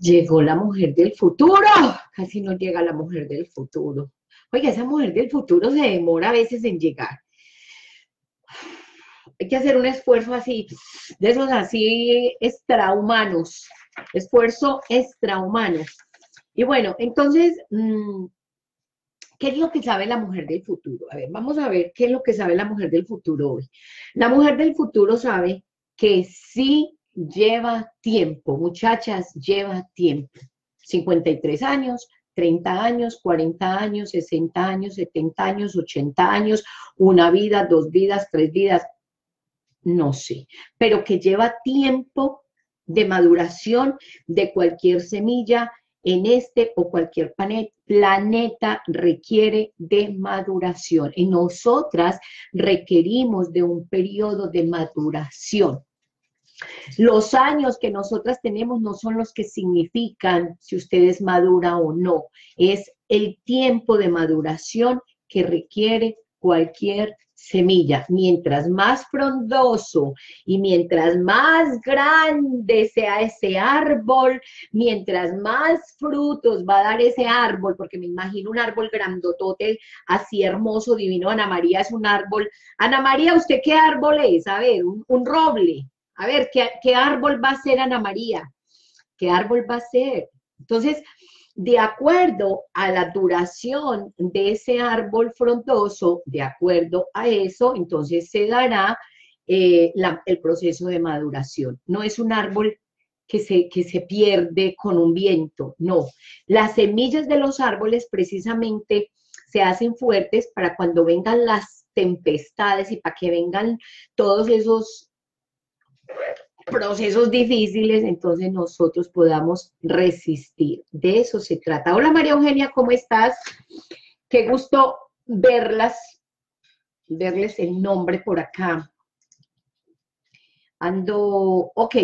Llegó la mujer del futuro. Casi no llega la mujer del futuro. Oiga, esa mujer del futuro se demora a veces en llegar. Hay que hacer un esfuerzo así, de esos así extrahumanos. Esfuerzo extrahumano. Y bueno, entonces, mm, ¿qué es lo que sabe la mujer del futuro? A ver, vamos a ver qué es lo que sabe la mujer del futuro hoy. La mujer del futuro sabe que sí lleva tiempo, muchachas, lleva tiempo. 53 años, 30 años, 40 años, 60 años, 70 años, 80 años, una vida, dos vidas, tres vidas, no sé, pero que lleva tiempo de maduración de cualquier semilla en este o cualquier planeta requiere de maduración. Y nosotras requerimos de un periodo de maduración. Los años que nosotras tenemos no son los que significan si usted es madura o no, es el tiempo de maduración que requiere cualquier semilla. Mientras más frondoso y mientras más grande sea ese árbol, mientras más frutos va a dar ese árbol, porque me imagino un árbol grandotote, así hermoso, divino. Ana María es un árbol. Ana María, ¿usted qué árbol es? A ver, un, un roble. A ver, ¿qué, árbol va a ser Ana María? ¿Qué árbol va a ser? Entonces, de acuerdo a la duración de ese árbol frondoso, de acuerdo a eso, entonces se dará eh, el proceso de maduración. No es un árbol que se, que se pierde con un viento, no. Las semillas de los árboles precisamente se hacen fuertes para cuando vengan las tempestades y para que vengan todos esos procesos difíciles, entonces nosotros podamos resistir. De eso se trata. Hola María Eugenia, ¿cómo estás? Qué gusto verlas, verles el nombre por acá. Ando, ok.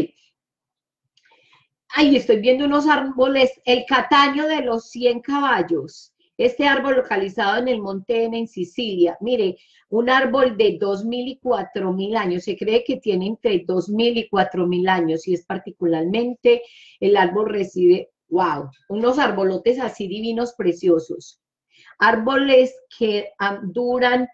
Ay, estoy viendo unos árboles, el cataño de los 100 caballos. Este árbol localizado en el Monte en Sicilia, mire, un árbol de 2.000 y 4.000 años, se cree que tiene entre 2.000 y 4.000 años y es particularmente, el árbol recibe, wow, unos arbolotes así divinos, preciosos. Árboles que duran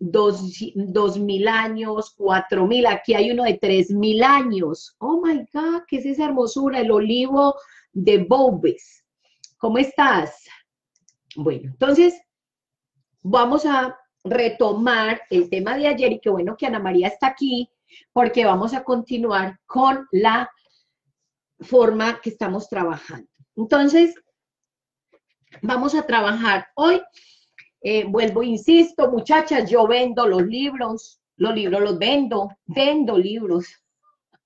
dos, mil años, cuatro mil, aquí hay uno de tres mil años. Oh my God, ¿qué es esa hermosura? El olivo de Boubes. ¿Cómo estás? Bueno, entonces vamos a retomar el tema de ayer y qué bueno que Ana María está aquí porque vamos a continuar con la forma que estamos trabajando. Entonces, vamos a trabajar hoy. Eh, vuelvo, insisto, muchachas, yo vendo los libros, los libros los vendo, vendo libros.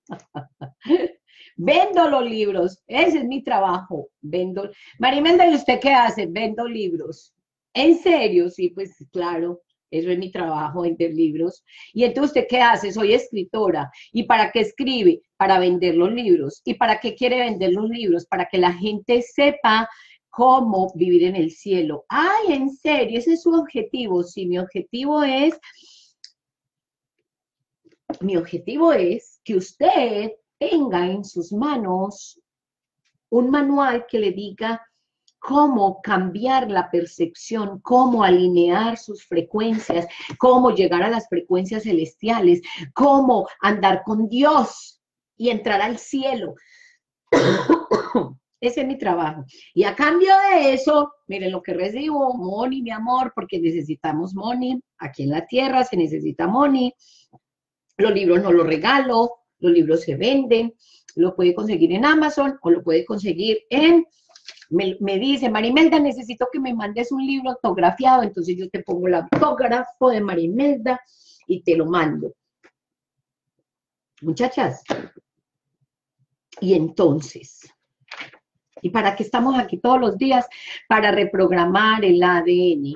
Vendo los libros, ese es mi trabajo, vendo. Marimelda, ¿y usted qué hace? Vendo libros. ¿En serio? Sí, pues claro, eso es mi trabajo, vender libros. ¿Y entonces usted qué hace? Soy escritora. ¿Y para qué escribe? Para vender los libros. ¿Y para qué quiere vender los libros? Para que la gente sepa cómo vivir en el cielo. Ay, en serio, ese es su objetivo. Sí, mi objetivo es, mi objetivo es que usted tenga en sus manos un manual que le diga cómo cambiar la percepción, cómo alinear sus frecuencias, cómo llegar a las frecuencias celestiales, cómo andar con Dios y entrar al cielo. Ese es mi trabajo. Y a cambio de eso, miren lo que recibo, money, mi amor, porque necesitamos money. Aquí en la tierra se necesita money. Los libros no los regalo, los libros se venden, lo puede conseguir en Amazon o lo puede conseguir en, me, dice, Marimelda, necesito que me mandes un libro autografiado, entonces yo te pongo el autógrafo de Marimelda y te lo mando. Muchachas, y entonces, ¿y para qué estamos aquí todos los días? Para reprogramar el ADN.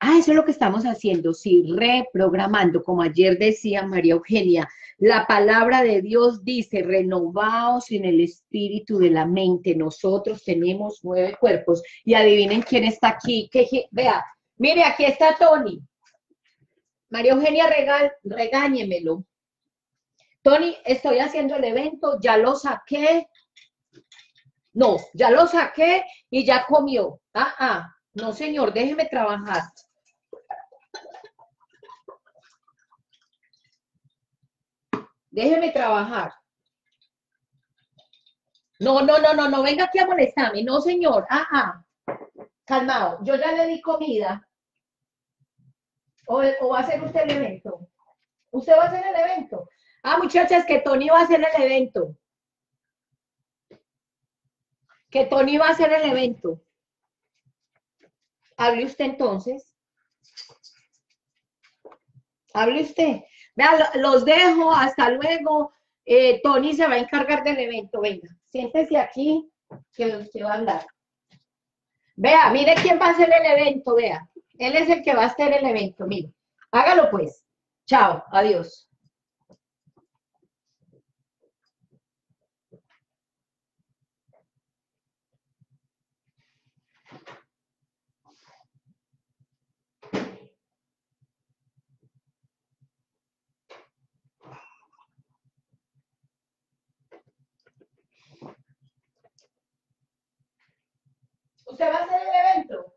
Ah, eso es lo que estamos haciendo, sí, reprogramando, como ayer decía María Eugenia, la palabra de Dios dice, renovaos en el espíritu de la mente. Nosotros tenemos nueve cuerpos. Y adivinen quién está aquí. Que, vea, mire, aquí está Tony. María Eugenia, regal, regáñemelo. Tony, estoy haciendo el evento, ya lo saqué. No, ya lo saqué y ya comió. Ah, ah, no señor, déjeme trabajar. Déjeme trabajar. No, no, no, no, no venga aquí a molestarme. No, señor. Ah. Calmado. Yo ya le di comida. O, va a hacer usted el evento. Usted va a hacer el evento. Ah, muchachas, que Tony va a hacer el evento. Que Tony va a hacer el evento. Hable usted entonces. Hable usted. Vean, los dejo. Hasta luego. Eh, Tony se va a encargar del evento. Venga, siéntese aquí que usted va a hablar. Vea, mire quién va a hacer el evento, vea. Él es el que va a hacer el evento, mire. Hágalo pues. Chao, adiós. ¿Usted va a hacer el evento?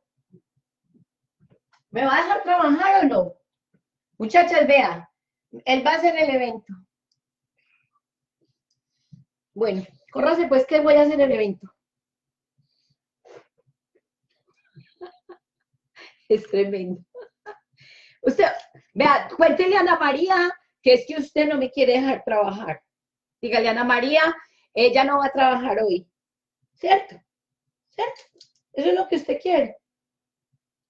¿Me va a dejar trabajar o no? Muchachas, vea, él va a hacer el evento. Bueno, córrase pues que voy a hacer el evento. Es tremendo. Usted, vea, cuéntele a Ana María que es que usted no me quiere dejar trabajar. Dígale Ana María, ella no va a trabajar hoy. ¿Cierto? ¿Cierto? Eso es lo que usted quiere.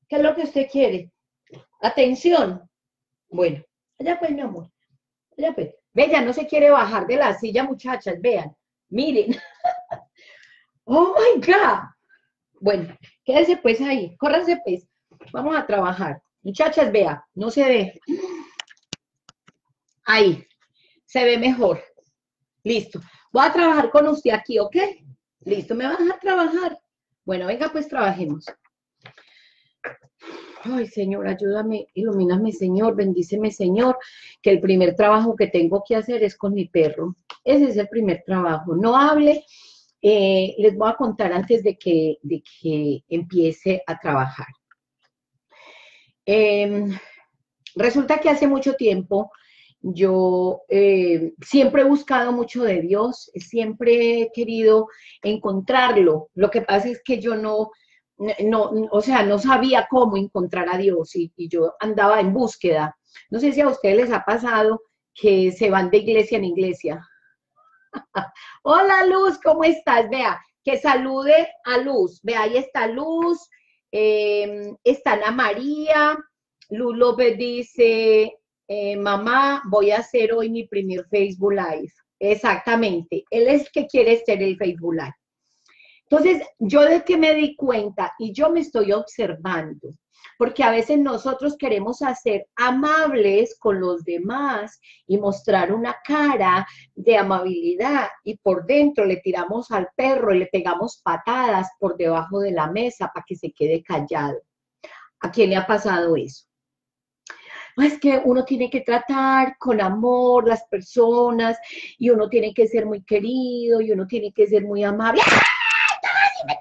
¿Qué es lo que usted quiere? Atención. Bueno, allá pues, mi amor. Allá pues. Ve, no se quiere bajar de la silla, muchachas. Vean. Miren. oh my God. Bueno, quédese pues ahí. Córranse pues. Vamos a trabajar. Muchachas, vea, no se ve. Ahí. Se ve mejor. Listo. Voy a trabajar con usted aquí, ¿ok? Listo, me va a trabajar. Bueno, venga, pues trabajemos. Ay, Señor, ayúdame, ilumíname, Señor, bendíceme, Señor, que el primer trabajo que tengo que hacer es con mi perro. Ese es el primer trabajo. No hable. Eh, les voy a contar antes de que, de que empiece a trabajar. Em, resulta que hace mucho tiempo yo eh, siempre he buscado mucho de Dios, siempre he querido encontrarlo. Lo que pasa es que yo no, no, o sea, no sabía cómo encontrar a Dios y, yo andaba en búsqueda. No sé si a ustedes les ha pasado que se van de iglesia en iglesia. Hola Luz, ¿cómo estás? Vea, que salude a Luz. Vea, ahí está Luz, eh, está Ana María. Luz López dice, eh, mamá, voy a hacer hoy mi primer Facebook Live. Exactamente, él es que quiere ser el Facebook Live. Entonces, yo de que me di cuenta y yo me estoy observando, porque a veces nosotros queremos hacer amables con los demás y mostrar una cara de amabilidad y por dentro le tiramos al perro y le pegamos patadas por debajo de la mesa para que se quede callado. ¿A quién le ha pasado eso? Es que uno tiene que tratar con amor las personas y uno tiene que ser muy querido y uno tiene que ser muy amable. ¡Ay, me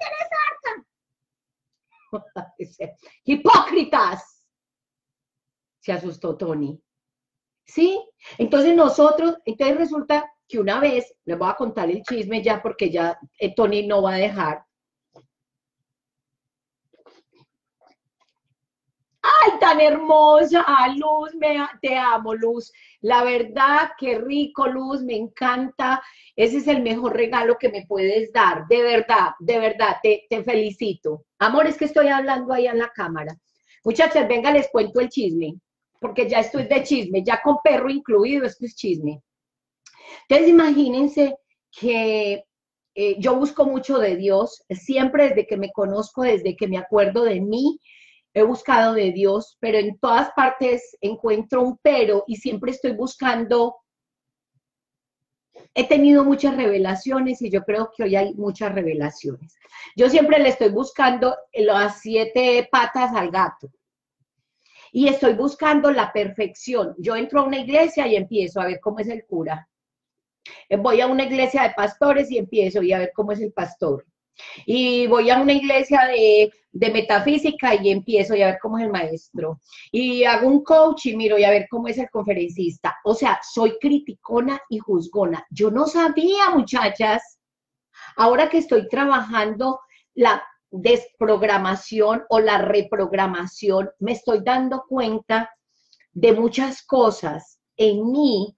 ¡Hipócritas! Se asustó Tony. ¿Sí? Entonces nosotros, entonces resulta que una vez, les voy a contar el chisme ya porque ya eh, Tony no va a dejar, ¡Ay, tan hermosa! Ah, Luz, me, te amo, Luz. La verdad, qué rico, Luz, me encanta. Ese es el mejor regalo que me puedes dar. De verdad, de verdad, te, te felicito. Amor, es que estoy hablando ahí en la cámara. Muchachas, venga, les cuento el chisme, porque ya estoy de chisme, ya con perro incluido, esto es chisme. Entonces, imagínense que eh, yo busco mucho de Dios, siempre desde que me conozco, desde que me acuerdo de mí, he buscado de Dios, pero en todas partes encuentro un pero y siempre estoy buscando. He tenido muchas revelaciones y yo creo que hoy hay muchas revelaciones. Yo siempre le estoy buscando las siete patas al gato y estoy buscando la perfección. Yo entro a una iglesia y empiezo a ver cómo es el cura. Voy a una iglesia de pastores y empiezo a ver cómo es el pastor. Y voy a una iglesia de, de metafísica y empiezo a ver cómo es el maestro. Y hago un coach y miro y a ver cómo es el conferencista. O sea, soy criticona y juzgona. Yo no sabía, muchachas, ahora que estoy trabajando la desprogramación o la reprogramación, me estoy dando cuenta de muchas cosas en mí.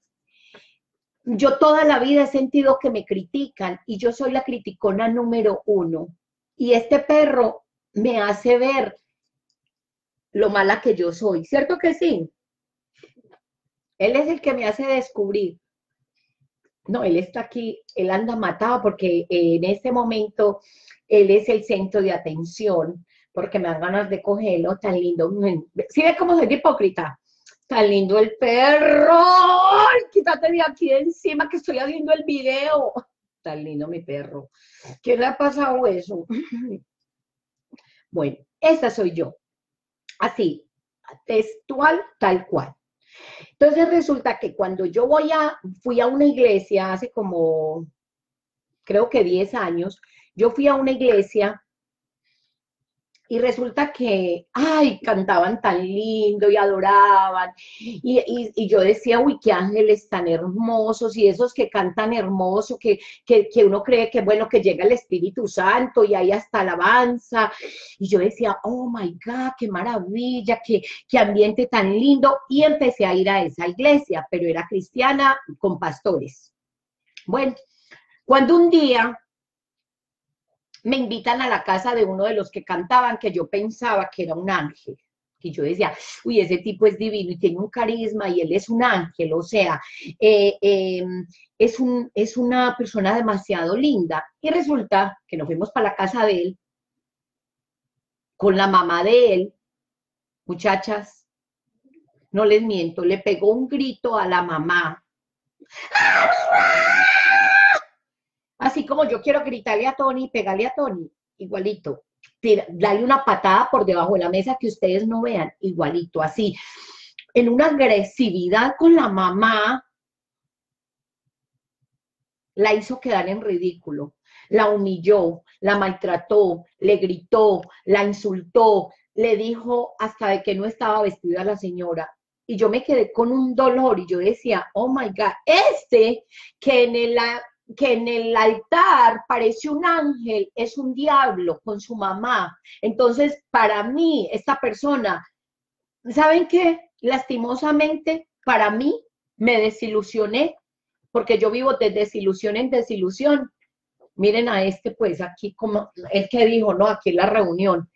Yo toda la vida he sentido que me critican y yo soy la criticona número uno. Y este perro me hace ver lo mala que yo soy, ¿cierto que sí? Él es el que me hace descubrir. No, él está aquí, él anda matado porque en este momento él es el centro de atención, porque me dan ganas de cogerlo, tan lindo. ¿Sí ve cómo soy hipócrita? Tan lindo el perro. ¡Ay, quítate de aquí encima que estoy haciendo el video. Tan lindo mi perro. ¿Quién le ha pasado eso? Bueno, esa soy yo. Así, textual, tal cual. Entonces resulta que cuando yo voy a, fui a una iglesia hace como, creo que 10 años, yo fui a una iglesia y resulta que, ay, cantaban tan lindo y adoraban. Y, yo decía, uy, qué ángeles tan hermosos y esos que cantan hermoso, que, que, uno cree que, bueno, que llega el Espíritu Santo y hay hasta alabanza. Y yo decía, oh my God, qué maravilla, qué, qué ambiente tan lindo. Y empecé a ir a esa iglesia, pero era cristiana con pastores. Bueno, cuando un día me invitan a la casa de uno de los que cantaban, que yo pensaba que era un ángel. Y yo decía, uy, ese tipo es divino y tiene un carisma y él es un ángel, o sea, eh, em, es, un, es una persona demasiado linda. Y resulta que nos fuimos para la casa de él, con la mamá de él, muchachas, no les miento, le pegó un grito a la mamá Así como yo quiero gritarle a Tony, pegarle a Tony, igualito. Dale una patada por debajo de la mesa que ustedes no vean, igualito, así. En una agresividad con la mamá, la hizo quedar en ridículo, la humilló, la maltrató, le gritó, la insultó, le dijo hasta de que no estaba vestida la señora. Y yo me quedé con un dolor y yo decía, oh my God, este que en el que en el altar parece un ángel, es un diablo con su mamá. Entonces, para mí, esta persona, ¿saben qué? Lastimosamente, para mí, me desilusioné, porque yo vivo de desilusión en desilusión. Miren a este, pues aquí como el que dijo, no, aquí la reunión.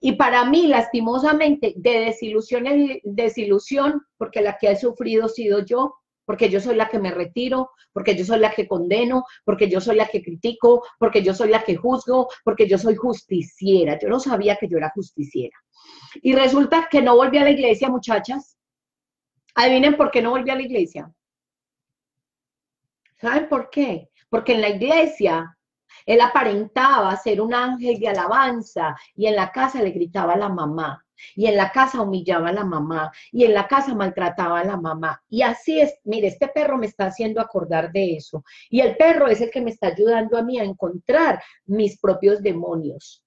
Y para mí, lastimosamente, de desilusión en desilusión, porque la que ha sufrido sido yo, porque yo soy la que me retiro, porque yo soy la que condeno, porque yo soy la que critico, porque yo soy la que juzgo, porque yo soy justiciera. Yo no sabía que yo era justiciera. Y resulta que no volví a la iglesia, muchachas. Adivinen por qué no volví a la iglesia. ¿Saben por qué? Porque en la iglesia él aparentaba ser un ángel de alabanza y en la casa le gritaba a la mamá y en la casa humillaba a la mamá y en la casa maltrataba a la mamá. Y así es, mire, este perro me está haciendo acordar de eso. Y el perro es el que me está ayudando a mí a encontrar mis propios demonios,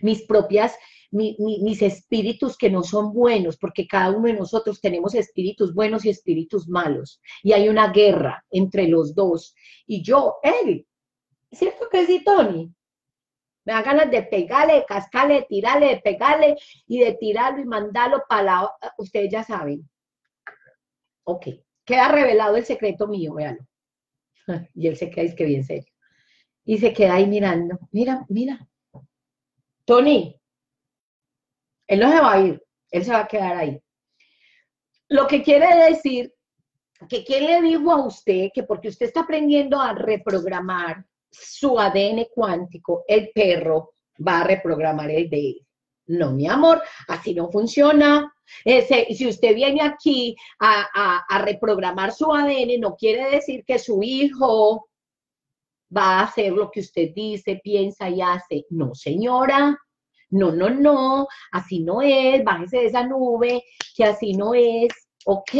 mis propias, mis espíritus que no son buenos, porque cada uno de nosotros tenemos espíritus buenos y espíritus malos. Y hay una guerra entre los dos. Y yo, él, ¿cierto que sí, Tony? Me da ganas de pegarle, de cascarle, de tirarle, de pegarle y de tirarlo y mandarlo para la... Ustedes ya saben. Ok, queda revelado el secreto mío, véanlo. Y él se queda, es que bien serio. Y se queda ahí mirando. Mira, mira. Tony, él no se va a ir, él se va a quedar ahí. Lo que quiere decir que quién le dijo a usted que porque usted está aprendiendo a reprogramar, su ADN cuántico, el perro va a reprogramar el de él. No, mi amor, así no funciona. si usted viene aquí a, a, reprogramar su ADN, no quiere decir que su hijo va a hacer lo que usted dice, piensa y hace. No, señora. No, no, no. Así no es. Bájese de esa nube, que así no es. Ok.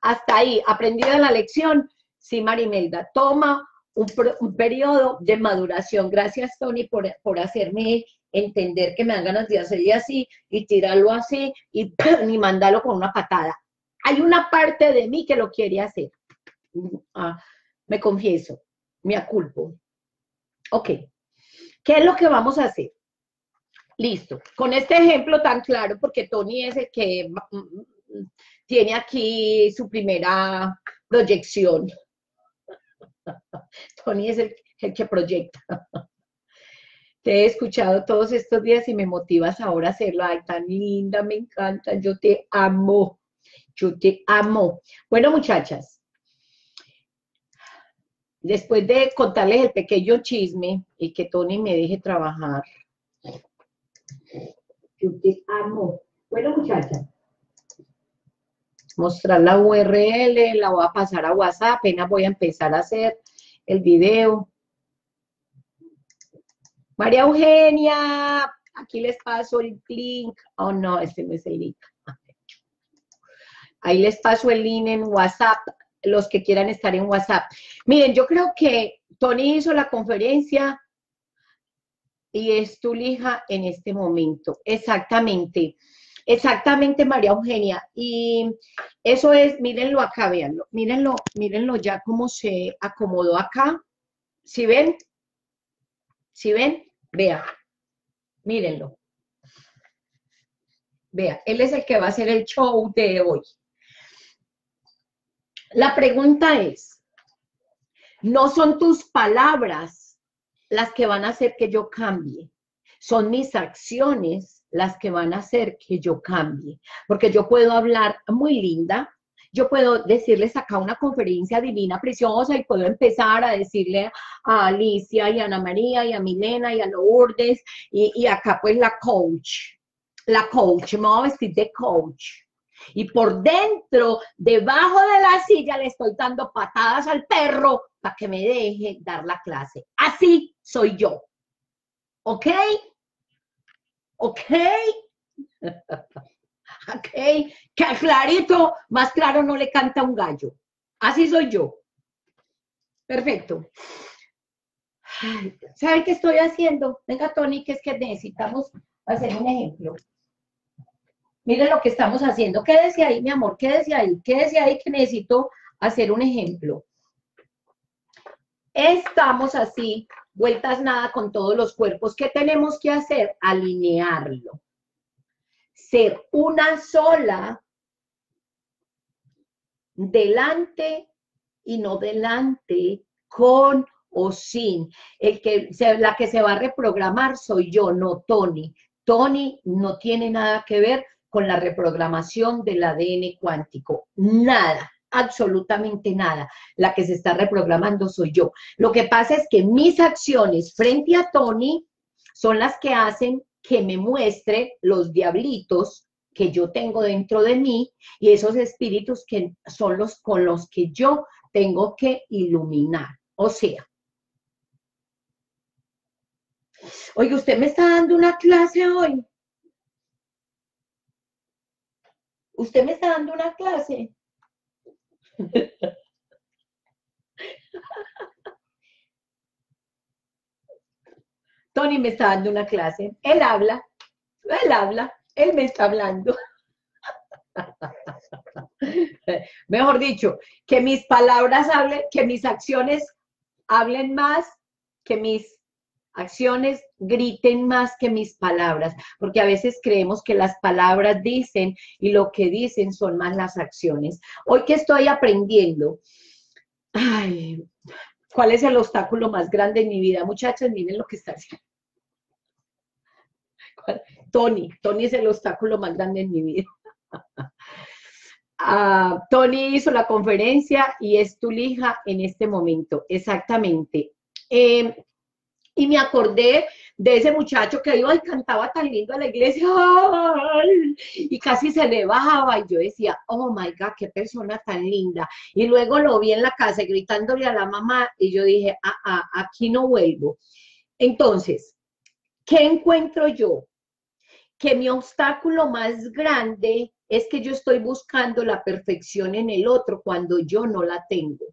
Hasta ahí. ¿Aprendida la lección? Sí, Marimelda. Toma un, periodo de maduración. Gracias, Tony, por, por hacerme entender que me dan ganas de hacerle así y tirarlo así y ni mandarlo con una patada. Hay una parte de mí que lo quiere hacer. Ah, me confieso, me aculpo. Ok, ¿qué es lo que vamos a hacer? Listo, con este ejemplo tan claro, porque Tony es el que mm, mm, tiene aquí su primera proyección. Tony es el, que proyecta. Te he escuchado todos estos días y me motivas ahora a hacerlo. Ay, tan linda, me encanta. Yo te amo. Yo te amo. Bueno, muchachas, después de contarles el pequeño chisme y que Tony me deje trabajar, yo te amo. Bueno, muchachas, mostrar la URL, la voy a pasar a WhatsApp, apenas voy a empezar a hacer el video. María Eugenia, aquí les paso el link. Oh, no, este no es el link. Ahí les paso el link en WhatsApp, los que quieran estar en WhatsApp. Miren, yo creo que Tony hizo la conferencia y es tu hija en este momento. Exactamente. Exactamente, María Eugenia. Y eso es, mírenlo acá, véanlo, mírenlo, mírenlo ya cómo se acomodó acá. ¿Sí ven? ¿Sí ven? Vea, mírenlo. Vea, él es el que va a hacer el show de hoy. La pregunta es, no son tus palabras las que van a hacer que yo cambie, son mis acciones las que van a hacer que yo cambie. Porque yo puedo hablar muy linda, yo puedo decirles acá una conferencia divina, preciosa, y puedo empezar a decirle a Alicia y a Ana María y a Milena y a Lourdes, y, y acá pues la coach, la coach, me voy a vestir de coach. Y por dentro, debajo de la silla, le estoy dando patadas al perro para que me deje dar la clase. Así soy yo. ¿Ok? ¿Ok? ok, que clarito, más claro no le canta un gallo. Así soy yo. Perfecto. ¿Saben qué estoy haciendo? Venga, Tony, que es que necesitamos hacer un ejemplo. Miren lo que estamos haciendo. Quédese ahí, mi amor, quédese ahí, quédese ahí que necesito hacer un ejemplo. Estamos así vueltas nada con todos los cuerpos. ¿Qué tenemos que hacer? Alinearlo. Ser una sola delante y no delante, con o sin. El que, la que se va a reprogramar soy yo, no Tony. Tony no tiene nada que ver con la reprogramación del ADN cuántico. Nada absolutamente nada. La que se está reprogramando soy yo. Lo que pasa es que mis acciones frente a Tony son las que hacen que me muestre los diablitos que yo tengo dentro de mí y esos espíritus que son los con los que yo tengo que iluminar. O sea, oye, usted me está dando una clase hoy. Usted me está dando una clase. Tony me está dando una clase. Él habla, él habla, él me está hablando. Mejor dicho, que mis palabras hablen, que mis acciones hablen más que mis acciones griten más que mis palabras, porque a veces creemos que las palabras dicen y lo que dicen son más las acciones. Hoy que estoy aprendiendo, ay, ¿cuál es el obstáculo más grande en mi vida? Muchachos, miren lo que está haciendo. Tony, Tony es el obstáculo más grande en mi vida. Ah, Tony hizo la conferencia y es tu hija en este momento, exactamente. Eh, y me acordé de ese muchacho que iba y cantaba tan lindo a la iglesia, y casi se le bajaba, y yo decía, oh my God, qué persona tan linda. Y luego lo vi en la casa gritándole a la mamá, y yo dije, ah, ah, aquí no vuelvo. Entonces, ¿qué encuentro yo? Que mi obstáculo más grande es que yo estoy buscando la perfección en el otro cuando yo no la tengo.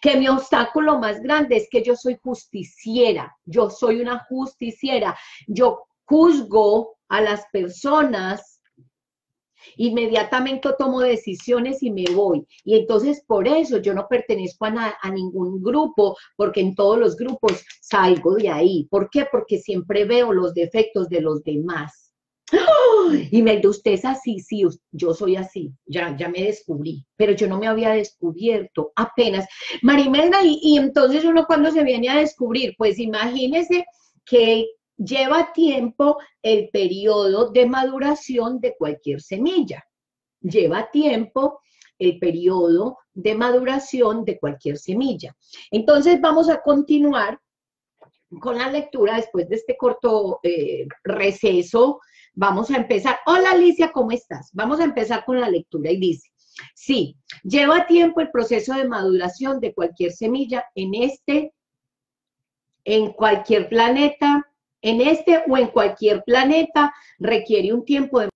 Que mi obstáculo más grande es que yo soy justiciera, yo soy una justiciera, yo juzgo a las personas, inmediatamente tomo decisiones y me voy. Y entonces por eso yo no pertenezco a, a, ningún grupo, porque en todos los grupos salgo de ahí. ¿Por qué? Porque siempre veo los defectos de los demás. Y me usted es así, sí, yo soy así, ya, ya me descubrí, pero yo no me había descubierto apenas. Marimelda, y, y entonces uno cuando se viene a descubrir, pues imagínese que lleva tiempo el periodo de maduración de cualquier semilla. Lleva tiempo el periodo de maduración de cualquier semilla. Entonces vamos a continuar con la lectura después de este corto eh, receso Vamos a empezar. Hola Alicia, ¿cómo estás? Vamos a empezar con la lectura y dice, sí, lleva tiempo el proceso de maduración de cualquier semilla en este, en cualquier planeta, en este o en cualquier planeta requiere un tiempo de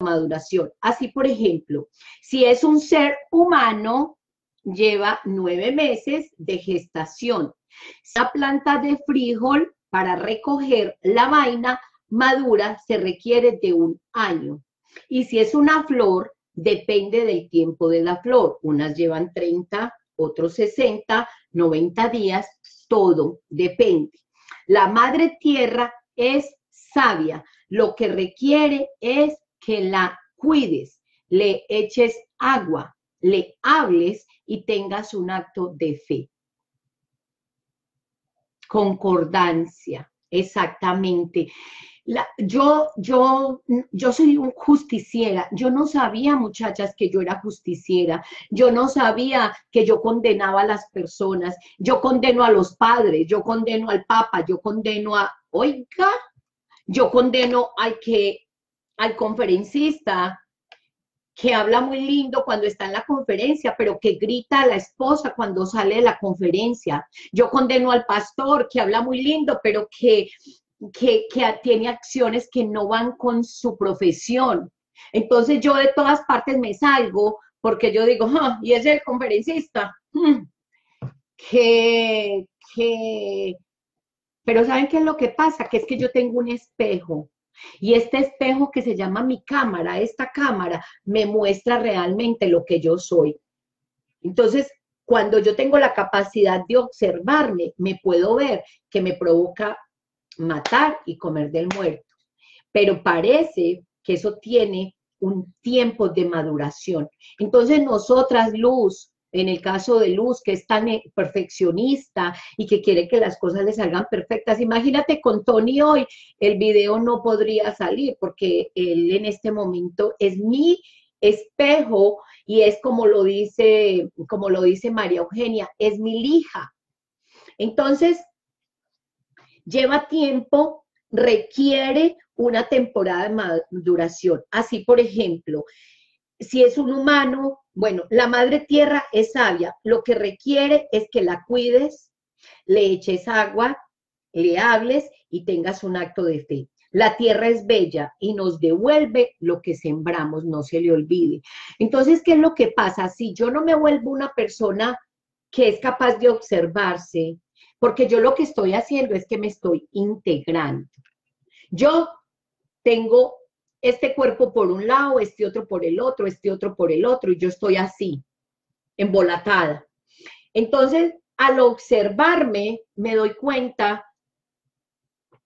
maduración. Así, por ejemplo, si es un ser humano, lleva nueve meses de gestación. Esa planta de frijol para recoger la vaina madura se requiere de un año. Y si es una flor, depende del tiempo de la flor. Unas llevan 30, otros 60, 90 días, todo depende. La madre tierra es sabia. Lo que requiere es que la cuides, le eches agua, le hables y tengas un acto de fe. Concordancia, exactamente yo, yo, yo soy un justiciera. Yo no sabía, muchachas, que yo era justiciera. Yo no sabía que yo condenaba a las personas. Yo condeno a los padres, yo condeno al papa, yo condeno a, oiga, yo condeno al que, al conferencista que habla muy lindo cuando está en la conferencia, pero que grita a la esposa cuando sale de la conferencia. Yo condeno al pastor que habla muy lindo, pero que que, tiene acciones que no van con su profesión. Entonces yo de todas partes me salgo porque yo digo, ah, y es el conferencista, hmm, que, que, pero ¿saben qué es lo que pasa? Que es que yo tengo un espejo y este espejo que se llama mi cámara, esta cámara, me muestra realmente lo que yo soy. Entonces, cuando yo tengo la capacidad de observarme, me puedo ver que me provoca matar y comer del muerto. Pero parece que eso tiene un tiempo de maduración. Entonces nosotras, Luz, en el caso de Luz, que es tan eh, perfeccionista y que quiere que las cosas le salgan perfectas, imagínate con Tony hoy, el video no podría salir porque él en este momento es mi espejo y es como lo dice, como lo dice María Eugenia, es mi lija. Entonces, lleva tiempo, requiere una temporada de maduración. Así, por ejemplo, si es un humano, bueno, la madre tierra es sabia, lo que requiere es que la cuides, le eches agua, le hables y tengas un acto de fe. La tierra es bella y nos devuelve lo que sembramos, no se le olvide. Entonces, ¿qué es lo que pasa? Si yo no me vuelvo una persona que es capaz de observarse, porque yo lo que estoy haciendo es que me estoy integrando. Yo tengo este cuerpo por un lado, este otro por el otro, este otro por el otro, y yo estoy así, embolatada. Entonces, al observarme, me doy cuenta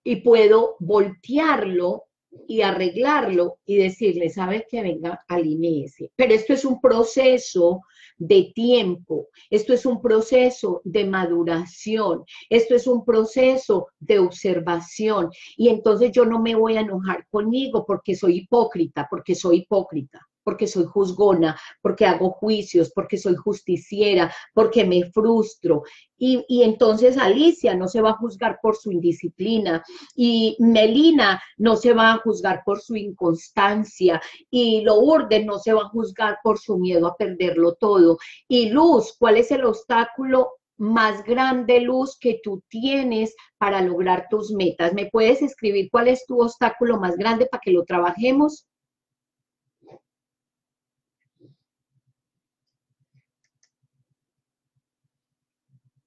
y puedo voltearlo y arreglarlo y decirle, sabes que venga, alineese. Pero esto es un proceso de tiempo, esto es un proceso de maduración, esto es un proceso de observación. Y entonces yo no me voy a enojar conmigo porque soy hipócrita, porque soy hipócrita porque soy juzgona, porque hago juicios, porque soy justiciera, porque me frustro. Y, y, entonces Alicia no se va a juzgar por su indisciplina y Melina no se va a juzgar por su inconstancia y Lourdes no se va a juzgar por su miedo a perderlo todo. Y Luz, ¿cuál es el obstáculo más grande luz que tú tienes para lograr tus metas. ¿Me puedes escribir cuál es tu obstáculo más grande para que lo trabajemos?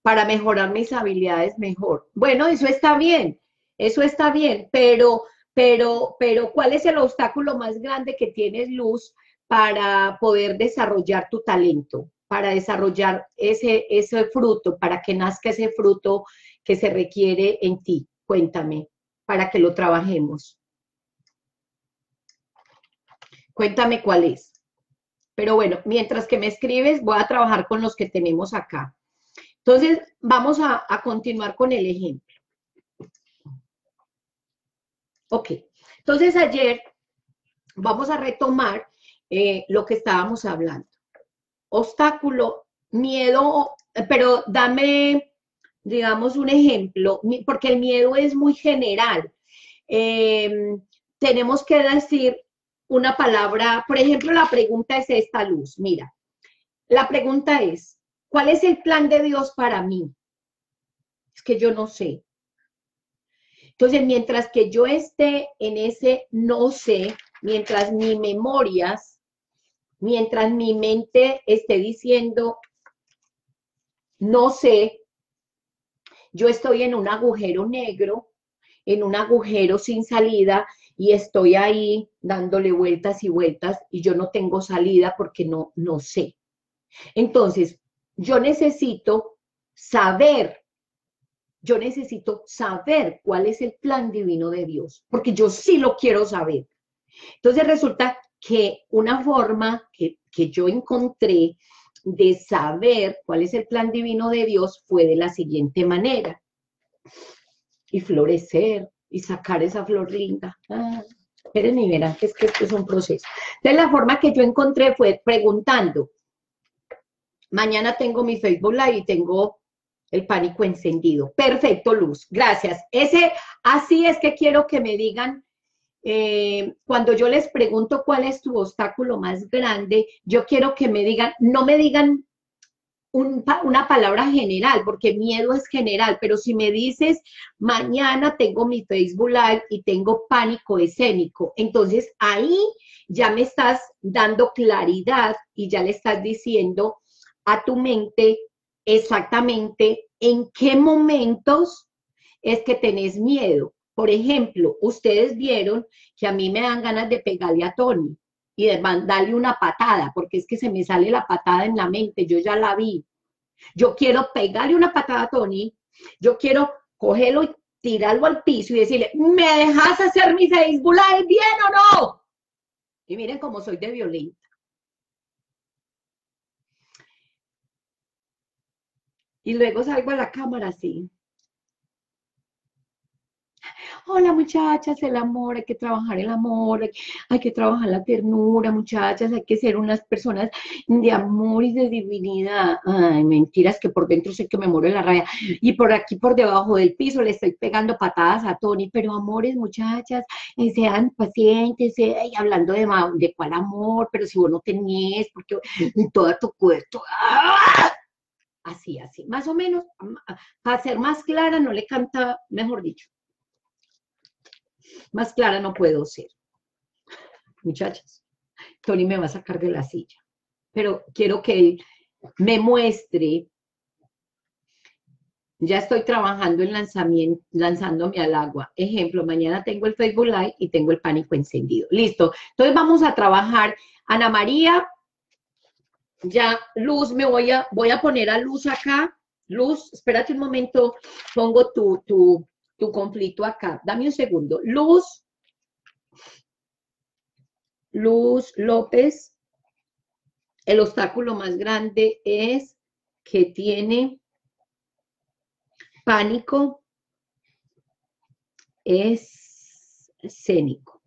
Para mejorar mis habilidades mejor. Bueno, eso está bien, eso está bien, pero, pero, pero, ¿cuál es el obstáculo más grande que tienes, Luz, para poder desarrollar tu talento, para desarrollar ese, ese fruto, para que nazca ese fruto que se requiere en ti? Cuéntame, para que lo trabajemos. Cuéntame cuál es. Pero bueno, mientras que me escribes, voy a trabajar con los que tenemos acá. Entonces, vamos a, continuar con el ejemplo. Ok, entonces ayer vamos a retomar eh, lo que estábamos hablando. Obstáculo, miedo, pero dame, digamos, un ejemplo, porque el miedo es muy general. Em, tenemos que decir una palabra, por ejemplo, la pregunta es esta luz. Mira, la pregunta es, ¿cuál es el plan de Dios para mí? Es que yo no sé. Entonces, mientras que yo esté en ese no sé, mientras mi memorias, mientras mi mente esté diciendo no sé, yo estoy en un agujero negro, en un agujero sin salida y estoy ahí dándole vueltas y vueltas y yo no tengo salida porque no, no sé. Entonces, yo necesito saber, yo necesito saber cuál es el plan divino de Dios, porque yo sí lo quiero saber. Entonces resulta que una forma que, que yo encontré de saber cuál es el plan divino de Dios fue de la siguiente manera. Y florecer, y sacar esa flor linda. Ah, esperen y verán que es que esto es un proceso. Entonces, la forma que yo encontré fue preguntando. Mañana tengo mi Facebook Live y tengo el pánico encendido. Perfecto, Luz. Gracias. Ese, así es que quiero que me digan, eh, cuando yo les pregunto cuál es tu obstáculo más grande, yo quiero que me digan, no me digan una palabra general, porque miedo es general, pero si me dices, mañana tengo mi Facebook Live y tengo pánico escénico, entonces ahí ya me estás dando claridad y ya le estás diciendo a tu mente exactamente en qué momentos es que tenés miedo. Por ejemplo, ustedes vieron que a mí me dan ganas de pegarle a Tony y de mandarle una patada, porque es que se me sale la patada en la mente, yo ya la vi. Yo quiero pegarle una patada a Tony, yo quiero cogerlo y tirarlo al piso y decirle, ¿me dejas hacer mi Facebook Live bien o no? Y miren cómo soy de violenta. Y luego salgo a la cámara así hola muchachas, el amor, hay que trabajar el amor, hay, que trabajar la ternura, muchachas, hay que ser unas personas de amor y de divinidad. Ay, mentiras que por dentro sé que me muero en la raya. Y por aquí, por debajo del piso, le estoy pegando patadas a Tony, pero amores, muchachas, eh, sean pacientes, eh, hablando de, de cuál amor, pero si vos no tenías, porque toda tu cuerpo... ¡ah! Así, así, más o menos, para ser más clara, no le canta, mejor dicho. Más clara no puedo ser. Muchachas, Tony me va a sacar de la silla, pero quiero que él me muestre. Ya estoy trabajando en lanzamiento, lanzándome al agua. Ejemplo, mañana tengo el Facebook Live y tengo el pánico encendido. Listo. Entonces vamos a trabajar. Ana María, ya Luz, me voy a, voy a poner a Luz acá. Luz, espérate un momento, pongo tu, tu, tu conflicto acá. Dame un segundo. Luz, Luz López, el obstáculo más grande es que tiene pánico es escénico.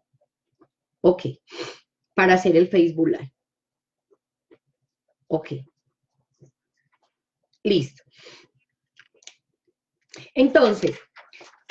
Ok, para hacer el Facebook Live. Ok. Listo. Entonces,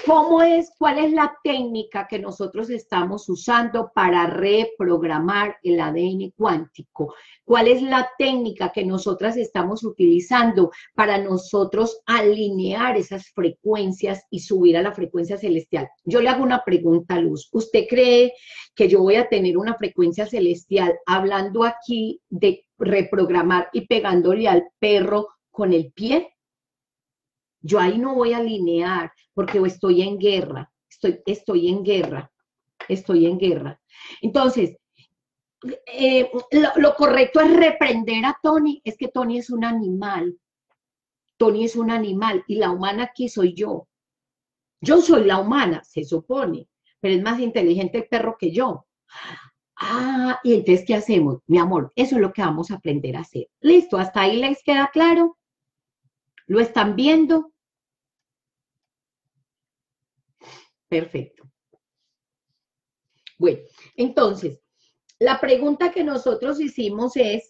¿Cómo es, cuál es la técnica que nosotros estamos usando para reprogramar el ADN cuántico? ¿Cuál es la técnica que nosotras estamos utilizando para nosotros alinear esas frecuencias y subir a la frecuencia celestial? Yo le hago una pregunta, Luz. ¿Usted cree que yo voy a tener una frecuencia celestial hablando aquí de reprogramar y pegándole al perro con el pie? Yo ahí no voy a alinear porque estoy en guerra, estoy, estoy en guerra, estoy en guerra. Entonces, eh, lo, correcto es reprender a Tony, es que Tony es un animal. Tony es un animal y la humana aquí soy yo. Yo soy la humana, se supone, pero es más inteligente el perro que yo. Ah, y entonces, ¿qué hacemos? Mi amor, eso es lo que vamos a aprender a hacer. Listo, hasta ahí les queda claro. ¿Lo están viendo? Perfecto. Bueno, entonces, la pregunta que nosotros hicimos es,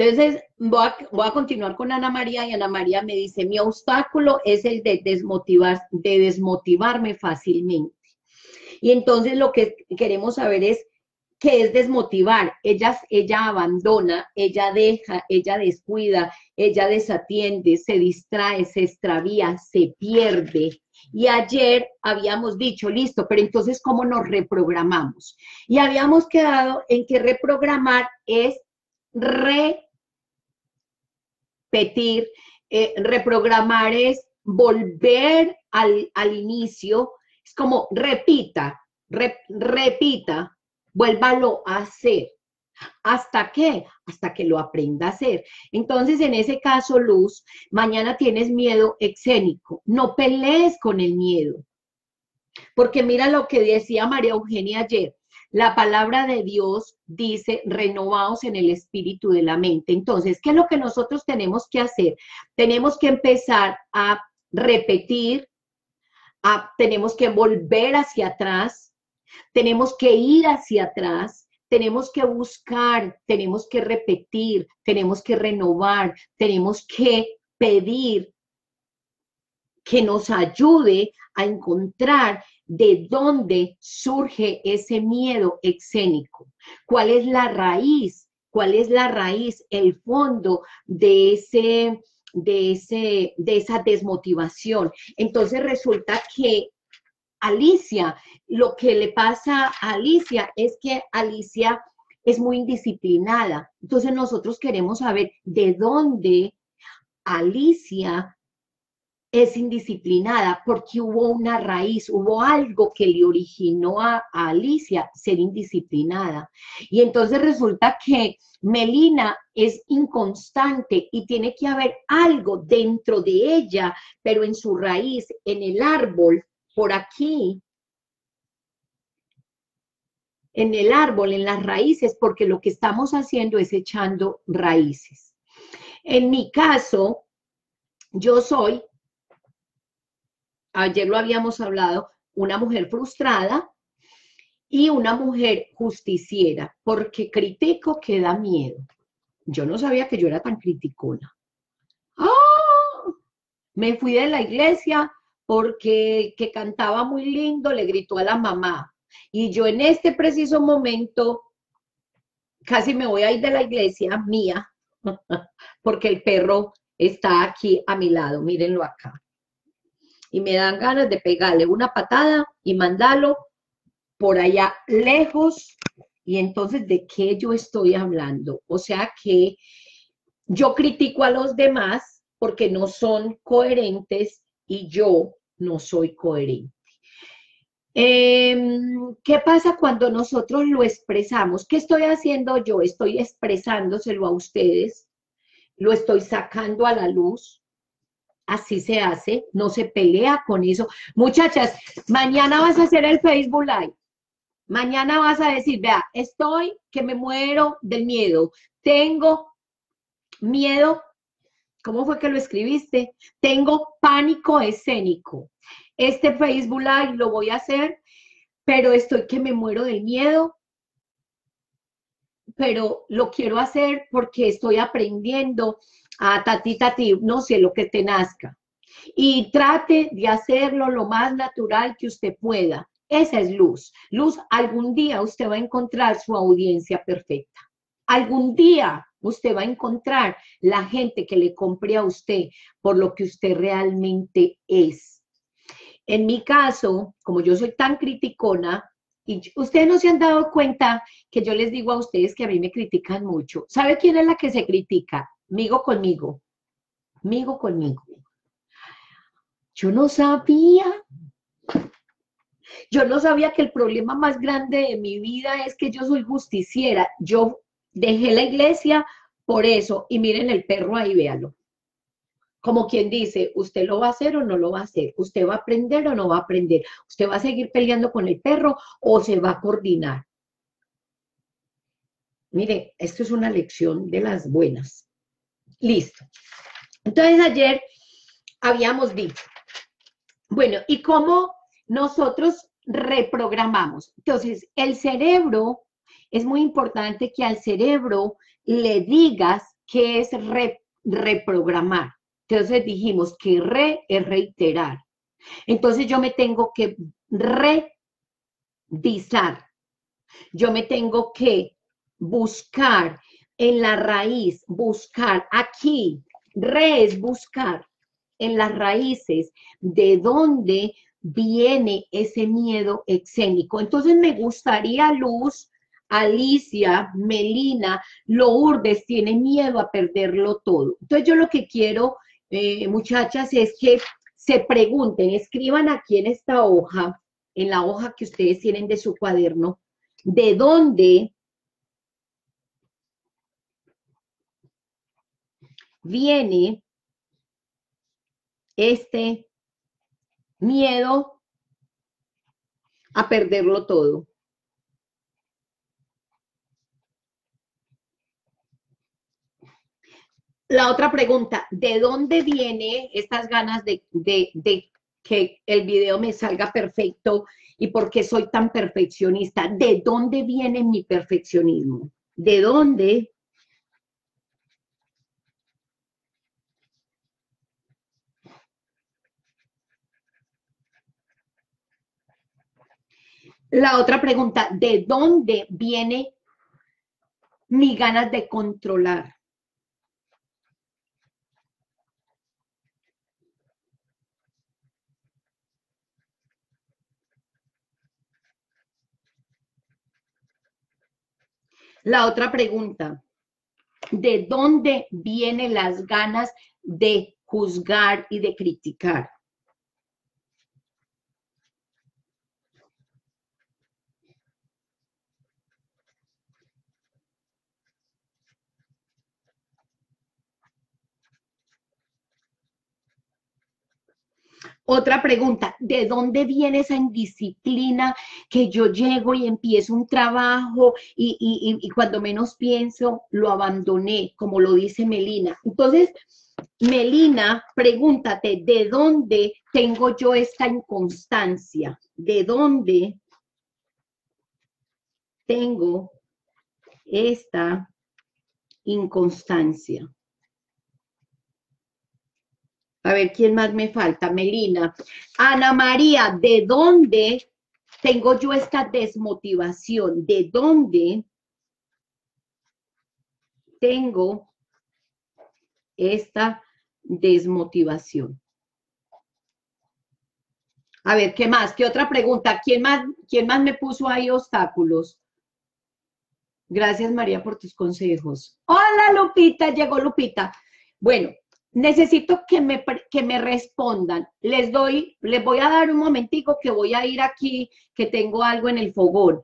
Entonces, voy a, continuar con Ana María y Ana María me dice, mi obstáculo es el de, desmotivar, de desmotivarme fácilmente. Y entonces lo que queremos saber es qué es desmotivar. Ella, ella abandona, ella deja, ella descuida, ella desatiende, se distrae, se extravía, se pierde. Y ayer habíamos dicho, listo, pero entonces, ¿cómo nos reprogramamos? Y habíamos quedado en que reprogramar es re repetir, eh, reprogramar es volver al, inicio, es como repita, repita, vuélvalo a hacer. ¿Hasta qué? Hasta que lo aprenda a hacer. Entonces, en ese caso, Luz, mañana tienes miedo escénico. No pelees con el miedo. Porque mira lo que decía María Eugenia ayer. La palabra de Dios dice, renovados en el espíritu de la mente. Entonces, ¿qué es lo que nosotros tenemos que hacer? Tenemos que empezar a repetir, tenemos que volver hacia atrás, tenemos que ir hacia atrás, tenemos que buscar, tenemos que repetir, tenemos que renovar, tenemos que pedir que nos ayude a encontrar de dónde surge ese miedo escénico, cuál es la raíz, cuál es la raíz, el fondo de ese de ese de esa desmotivación. Entonces resulta que Alicia, lo que le pasa a Alicia es que Alicia es muy indisciplinada. Entonces nosotros queremos saber de dónde Alicia es indisciplinada porque hubo una raíz, hubo algo que le originó a, Alicia ser indisciplinada. Y entonces resulta que Melina es inconstante y tiene que haber algo dentro de ella, pero en su raíz, en el árbol, por aquí, en el árbol, en las raíces, porque lo que estamos haciendo es echando raíces. En mi caso, yo soy ayer lo habíamos hablado, una mujer frustrada y una mujer justiciera, porque critico que da miedo. Yo no sabía que yo era tan criticona. ¡Ah! Me fui de la iglesia porque que cantaba muy lindo le gritó a la mamá. Y yo en este preciso momento casi me voy a ir de la iglesia mía porque el perro está aquí a mi lado, mírenlo acá y me dan ganas de pegarle una patada y mandarlo por allá lejos. Y entonces, ¿de qué yo estoy hablando? O sea que yo critico a los demás porque no son coherentes y yo no soy coherente. Em, ¿Qué pasa cuando nosotros lo expresamos? ¿Qué estoy haciendo yo? Estoy expresándoselo a ustedes, lo estoy sacando a la luz, así se hace, no se pelea con eso. Muchachas, mañana vas a hacer el Facebook Live. Mañana vas a decir, vea, estoy que me muero del miedo. Tengo miedo. ¿Cómo fue que lo escribiste? Tengo pánico escénico. Este Facebook Live lo voy a hacer, pero estoy que me muero del miedo. Pero lo quiero hacer porque estoy aprendiendo a tati, tati, no sé, lo que te nazca. Y trate de hacerlo lo más natural que usted pueda. Esa es luz. Luz, algún día usted va a encontrar su audiencia perfecta. Algún día usted va a encontrar la gente que le compre a usted por lo que usted realmente es. En mi caso, como yo soy tan criticona Y ustedes no se han dado cuenta que yo les digo a ustedes que a mí me critican mucho. ¿Sabe quién es la que se critica? Migo conmigo. Migo conmigo. Yo no sabía. Yo no sabía que el problema más grande de mi vida es que yo soy justiciera. Yo dejé la iglesia por eso. Y miren el perro ahí, véanlo. Como quien dice, usted lo va a hacer o no lo va a hacer, usted va a aprender o no va a aprender, usted va a seguir peleando con el perro o se va a coordinar. Mire, esto es una lección de las buenas. Listo. Entonces ayer habíamos dicho, bueno, ¿y cómo nosotros reprogramamos? Entonces, el cerebro, es muy importante que al cerebro le digas qué es reprogramar. Entonces dijimos que re es reiterar. Entonces yo me tengo que revisar. Yo me tengo que buscar en la raíz, buscar aquí. Re es buscar en las raíces de dónde viene ese miedo escénico. Entonces me gustaría, Luz, Alicia, Melina, Lourdes tiene miedo a perderlo todo. Entonces yo lo que quiero eh, muchachas, es que se pregunten, escriban aquí en esta hoja, en la hoja que ustedes tienen de su cuaderno, de dónde viene este miedo a perderlo todo. La otra pregunta, ¿de dónde viene estas ganas de, que el video me salga perfecto y por qué soy tan perfeccionista? ¿De dónde viene mi perfeccionismo? ¿De dónde? La otra pregunta, ¿de dónde viene mi ganas de controlar? La otra pregunta, ¿de dónde vienen las ganas de juzgar y de criticar? Otra pregunta, ¿de dónde viene esa indisciplina que yo llego y empiezo un trabajo y, cuando menos pienso lo abandoné, como lo dice Melina? Entonces, Melina, pregúntate, ¿de dónde tengo yo esta inconstancia? ¿De dónde tengo esta inconstancia? A ver, ¿quién más me falta? Melina. Ana María, ¿de dónde tengo yo esta desmotivación? ¿De dónde tengo esta desmotivación? A ver, ¿qué más? ¿Qué otra pregunta? ¿Quién más, quién más me puso ahí obstáculos? Gracias, María, por tus consejos. Hola, Lupita, llegó Lupita. Bueno, necesito que me, que me respondan. Les doy, les voy a dar un momentico que voy a ir aquí, que tengo algo en el fogón.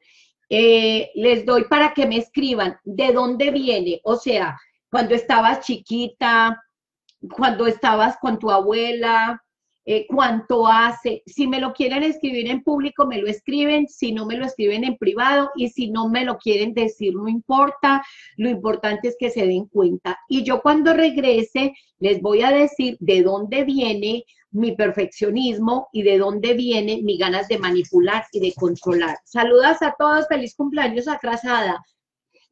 Eh, les doy para que me escriban de dónde viene, o sea, cuando estabas chiquita, cuando estabas con tu abuela, eh, cuánto hace. Si me lo quieren escribir en público, me lo escriben, si no me lo escriben en privado y si no me lo quieren decir, no importa, lo importante es que se den cuenta. Y yo cuando regrese les voy a decir de dónde viene mi perfeccionismo y de dónde viene mi ganas de manipular y de controlar. Saludas a todos, feliz cumpleaños atrasada.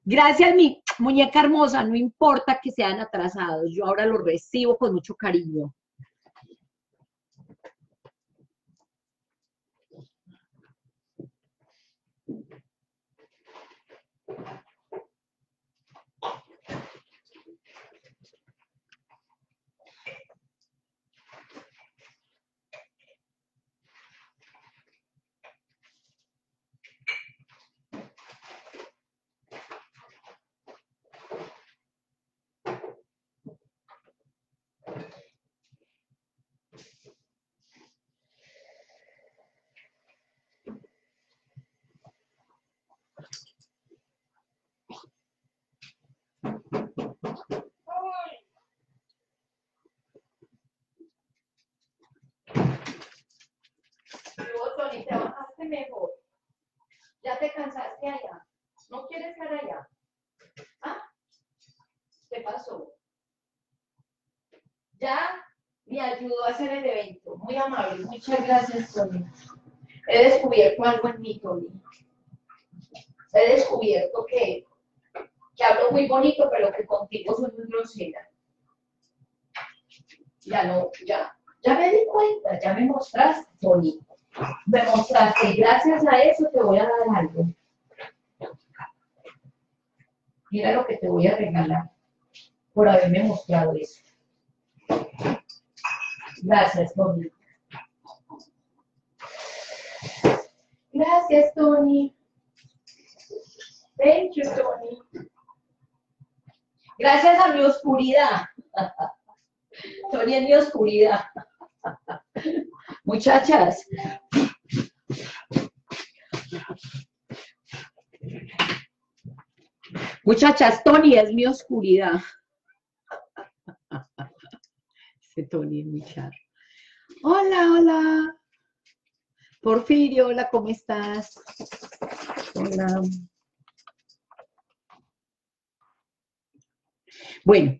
Gracias, mi muñeca hermosa, no importa que sean atrasados, yo ahora los recibo con mucho cariño. Cansaste allá? ¿No quieres estar allá? ¿Ah? ¿Qué pasó? Ya me ayudó a hacer el evento. Muy amable. Muchas gracias, Tony. He descubierto algo en mí, Tony. He descubierto que, que hablo muy bonito, pero que contigo soy muy grosera. Ya no, ya, ya me di cuenta, ya me mostraste, Tony. Me mostraste, gracias a eso te voy a dar algo. Mira lo que te voy a regalar por haberme mostrado eso. Gracias, Tony. Gracias, Tony. Thank you, Tony. Gracias a mi oscuridad. Tony en mi oscuridad. Muchachas. Muchachas, Tony es mi oscuridad. Ese Tony es mi charro. Hola, hola. Porfirio, hola, ¿cómo estás? Hola. Bueno,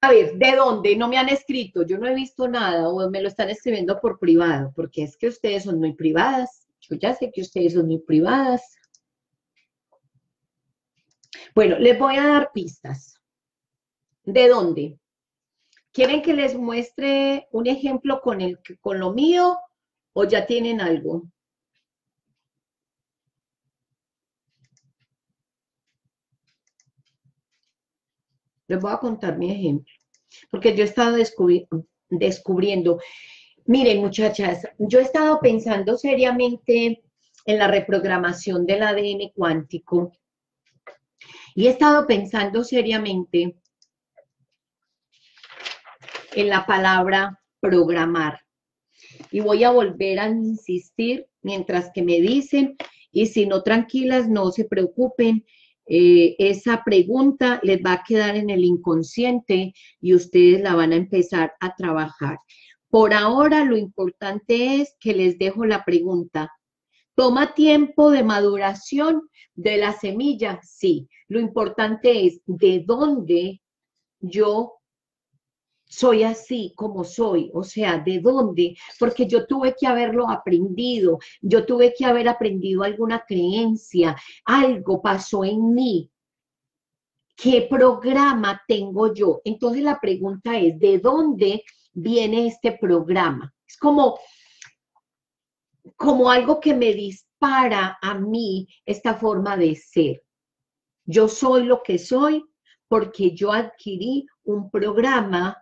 a ver, ¿de dónde? No me han escrito, yo no he visto nada o me lo están escribiendo por privado, porque es que ustedes son muy privadas. Yo ya sé que ustedes son muy privadas. Bueno, les voy a dar pistas. ¿De dónde? ¿Quieren que les muestre un ejemplo con, el, con lo mío o ya tienen algo? Les voy a contar mi ejemplo, porque yo he estado descubriendo, miren muchachas, yo he estado pensando seriamente en la reprogramación del ADN cuántico y he estado pensando seriamente en la palabra programar. Y voy a volver a insistir mientras que me dicen, y si no tranquilas, no se preocupen, eh, esa pregunta les va a quedar en el inconsciente y ustedes la van a empezar a trabajar. Por ahora lo importante es que les dejo la pregunta. ¿Toma tiempo de maduración de la semilla? Sí. Lo importante es de dónde yo soy así como soy, o sea, ¿de dónde? Porque yo tuve que haberlo aprendido, yo tuve que haber aprendido alguna creencia, algo pasó en mí. ¿Qué programa tengo yo? Entonces la pregunta es, ¿de dónde viene este programa? Es como, como algo que me dispara a mí esta forma de ser. Yo soy lo que soy porque yo adquirí un programa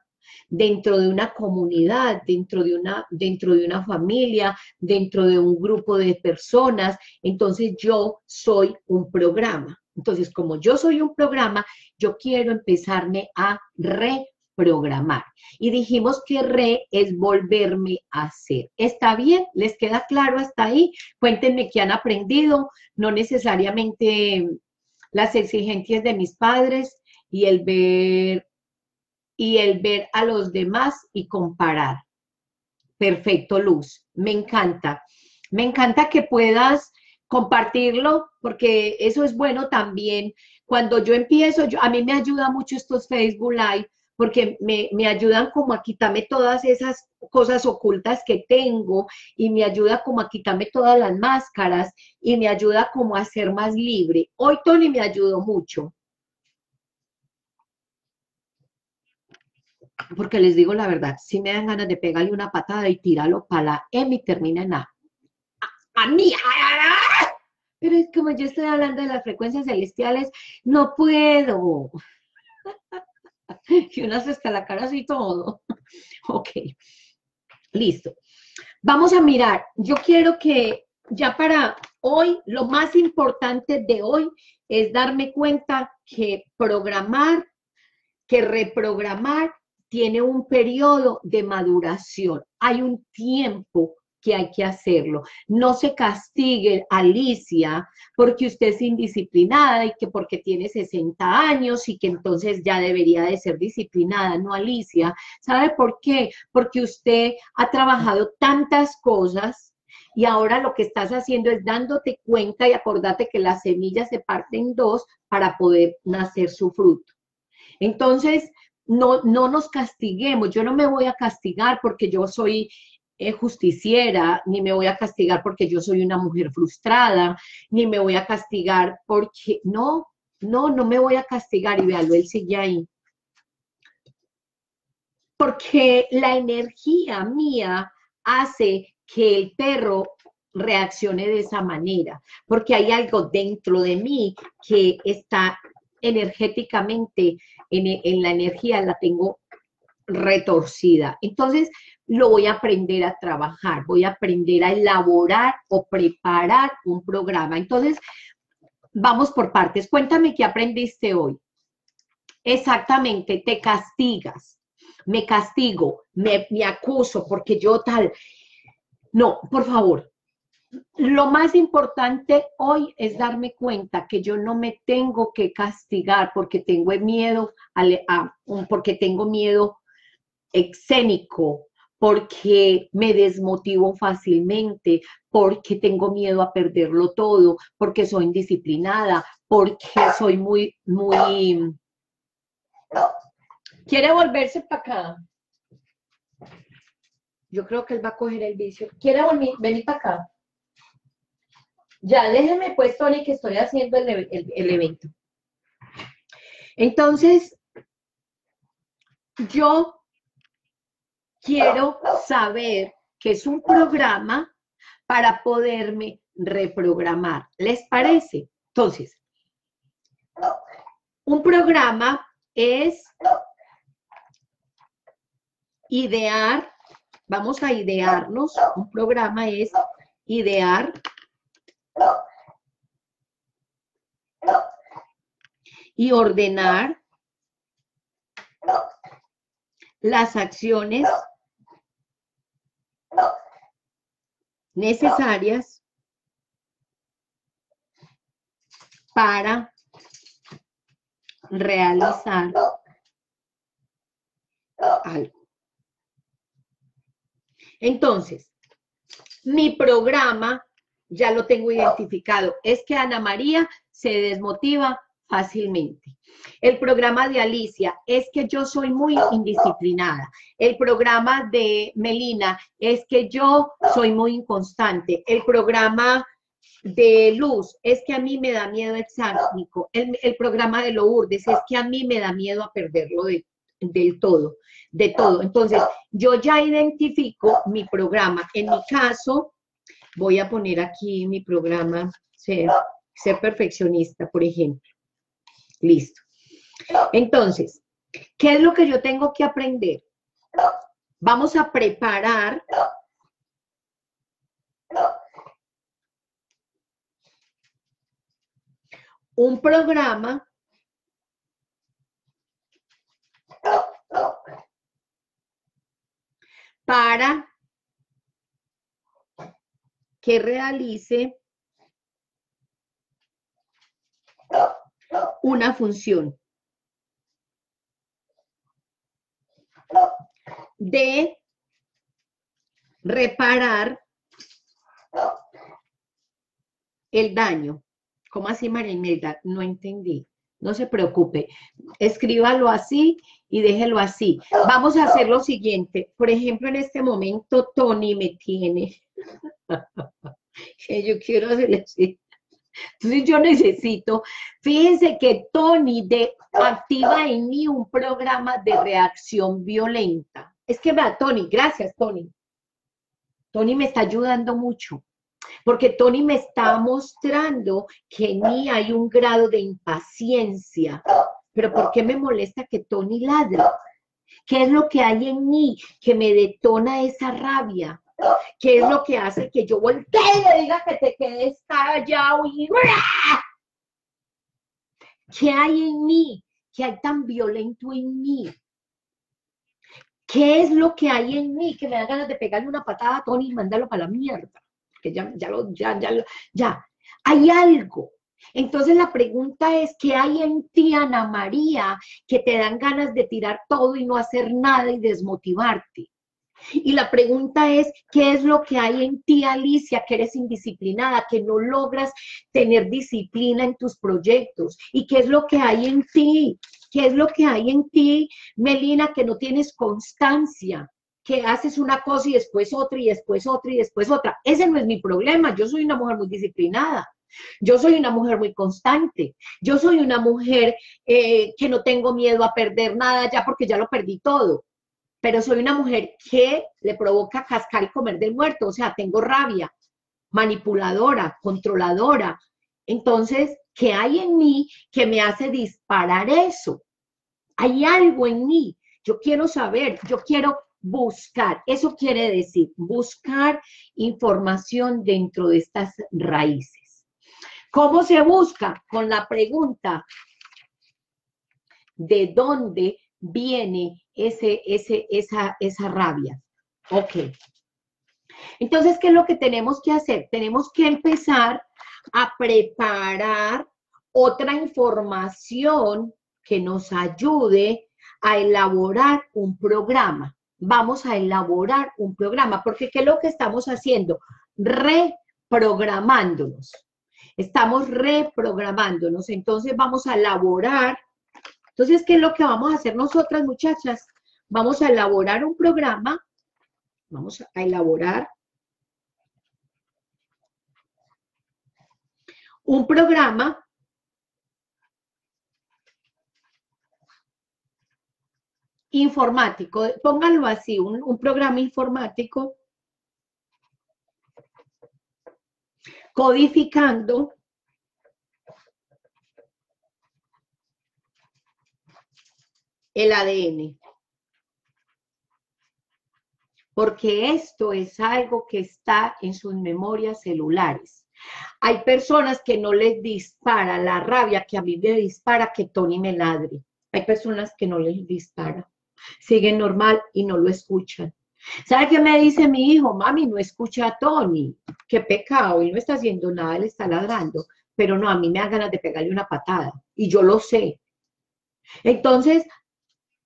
dentro de una comunidad, dentro de una, dentro de una familia, dentro de un grupo de personas. Entonces yo soy un programa. Entonces, como yo soy un programa, yo quiero empezarme a reprogramar. Y dijimos que re es volverme a ser. ¿Está bien? ¿Les queda claro hasta ahí? Cuéntenme qué han aprendido, no necesariamente las exigencias de mis padres y el ver y el ver a los demás y comparar. Perfecto, Luz. Me encanta. Me encanta que puedas compartirlo porque eso es bueno también. Cuando yo empiezo, a mí me ayuda mucho estos Facebook Live porque me, me, ayudan como a quitarme todas esas cosas ocultas que tengo y me ayuda como a quitarme todas las máscaras y me ayuda como a ser más libre. Hoy Tony me ayudó mucho. Porque les digo la verdad, si me dan ganas de pegarle una patada y tirarlo para la M y termina en A. A, mí, pero es como yo estoy hablando de las frecuencias celestiales, no puedo. y unas escalacaras y todo. ok, listo. Vamos a mirar, yo quiero que ya para hoy, lo más importante de hoy es darme cuenta que programar, que reprogramar tiene un periodo de maduración, hay un tiempo que hay que hacerlo. No se castigue Alicia porque usted es indisciplinada y que porque tiene 60 años y que entonces ya debería de ser disciplinada, no Alicia. ¿Sabe por qué? Porque usted ha trabajado tantas cosas y ahora lo que estás haciendo es dándote cuenta y acordate que la semilla se parte en dos para poder nacer su fruto. Entonces, no, no nos castiguemos, yo no me voy a castigar porque yo soy eh, justiciera, ni me voy a castigar porque yo soy una mujer frustrada, ni me voy a castigar porque, no, no, no me voy a castigar y véalo, él sigue ahí. Porque la energía mía hace que el perro reaccione de esa manera, porque hay algo dentro de mí que está energéticamente, en, en la energía la tengo retorcida. Entonces, lo voy a aprender a trabajar, voy a aprender a elaborar o preparar un programa. Entonces, vamos por partes. Cuéntame qué aprendiste hoy. Exactamente, te castigas, me castigo, me, me acuso porque yo tal. No, por favor, lo más importante hoy es darme cuenta que yo no me tengo que castigar porque tengo miedo, a, porque tengo miedo escénico, porque me desmotivo fácilmente, porque tengo miedo a perderlo todo, porque soy indisciplinada, porque soy muy, muy... ¿Quiere volverse para acá? Yo creo que él va a coger el vicio. ¿Quiere venir para acá? Ya, déjeme pues, Tony, que estoy haciendo el, el evento. Entonces, yo quiero saber que es un programa para poderme reprogramar. ¿Les parece? Entonces, un programa es idear, vamos a idearnos, un programa es idear y ordenar las acciones necesarias para realizar algo. Entonces, mi programa ya lo tengo identificado. Es que Ana María se desmotiva fácilmente. El programa de Alicia es que yo soy muy indisciplinada. El programa de Melina es que yo soy muy inconstante. El programa de Luz es que a mí me da miedo exánico. El, el programa de Lourdes es que a mí me da miedo a perderlo del todo, de todo. Entonces, yo ya identifico mi programa. En mi caso, voy a poner aquí mi programa, ser, perfeccionista, por ejemplo. Listo. Entonces, ¿qué es lo que yo tengo que aprender? Vamos a preparar un programa para que realice una función de reparar el daño. ¿Cómo así, María No entendí. No se preocupe. Escríbalo así y déjelo así. Vamos a hacer lo siguiente. Por ejemplo, en este momento Tony me tiene. Yo quiero hacerle así. Entonces yo necesito, fíjense que Tony activa en mí un programa de reacción violenta. Es que vea, Tony, gracias Tony. Tony me está ayudando mucho, porque Tony me está mostrando que en mí hay un grado de impaciencia. Pero ¿por qué me molesta que Tony ladra? ¿Qué es lo que hay en mí que me detona esa rabia? ¿Qué es lo que hace que yo voltee y le diga que te quedes callado y... ¿Qué hay en mí? ¿Qué hay tan violento en mí? ¿Qué es lo que hay en mí que me da ganas de pegarle una patada a Tony y mandarlo para la mierda? Que ya, ya ya, ya, ya. Hay algo. Entonces la pregunta es, ¿qué hay en ti, Ana María, que te dan ganas de tirar todo y no hacer nada y desmotivarte? Y la pregunta es, ¿qué es lo que hay en ti, Alicia, que eres indisciplinada, que no logras tener disciplina en tus proyectos? ¿Y qué es lo que hay en ti? ¿Qué es lo que hay en ti, Melina, que no tienes constancia? que haces una cosa y después otra y después otra y después otra. Ese no es mi problema. Yo soy una mujer muy disciplinada. Yo soy una mujer muy constante. Yo soy una mujer eh, que no tengo miedo a perder nada ya porque ya lo perdí todo pero soy una mujer que le provoca cascar y comer del muerto, o sea, tengo rabia, manipuladora, controladora. Entonces, ¿qué hay en mí que me hace disparar eso? Hay algo en mí. Yo quiero saber, yo quiero buscar. Eso quiere decir buscar información dentro de estas raíces. ¿Cómo se busca? Con la pregunta, ¿de dónde viene ese, ese, esa, esa rabia. Ok. Entonces, ¿qué es lo que tenemos que hacer? Tenemos que empezar a preparar otra información que nos ayude a elaborar un programa. Vamos a elaborar un programa, porque ¿qué es lo que estamos haciendo? Reprogramándonos. Estamos reprogramándonos. Entonces vamos a elaborar entonces, ¿qué es lo que vamos a hacer nosotras, muchachas? Vamos a elaborar un programa, vamos a elaborar un programa informático, pónganlo así, un, un programa informático codificando el ADN. Porque esto es algo que está en sus memorias celulares. Hay personas que no les dispara la rabia que a mí me dispara que Tony me ladre. Hay personas que no les dispara. Siguen normal y no lo escuchan. ¿Sabe qué me dice mi hijo? Mami, no escucha a Tony. Qué pecado. Y no está haciendo nada, él está ladrando. Pero no, a mí me da ganas de pegarle una patada. Y yo lo sé. Entonces,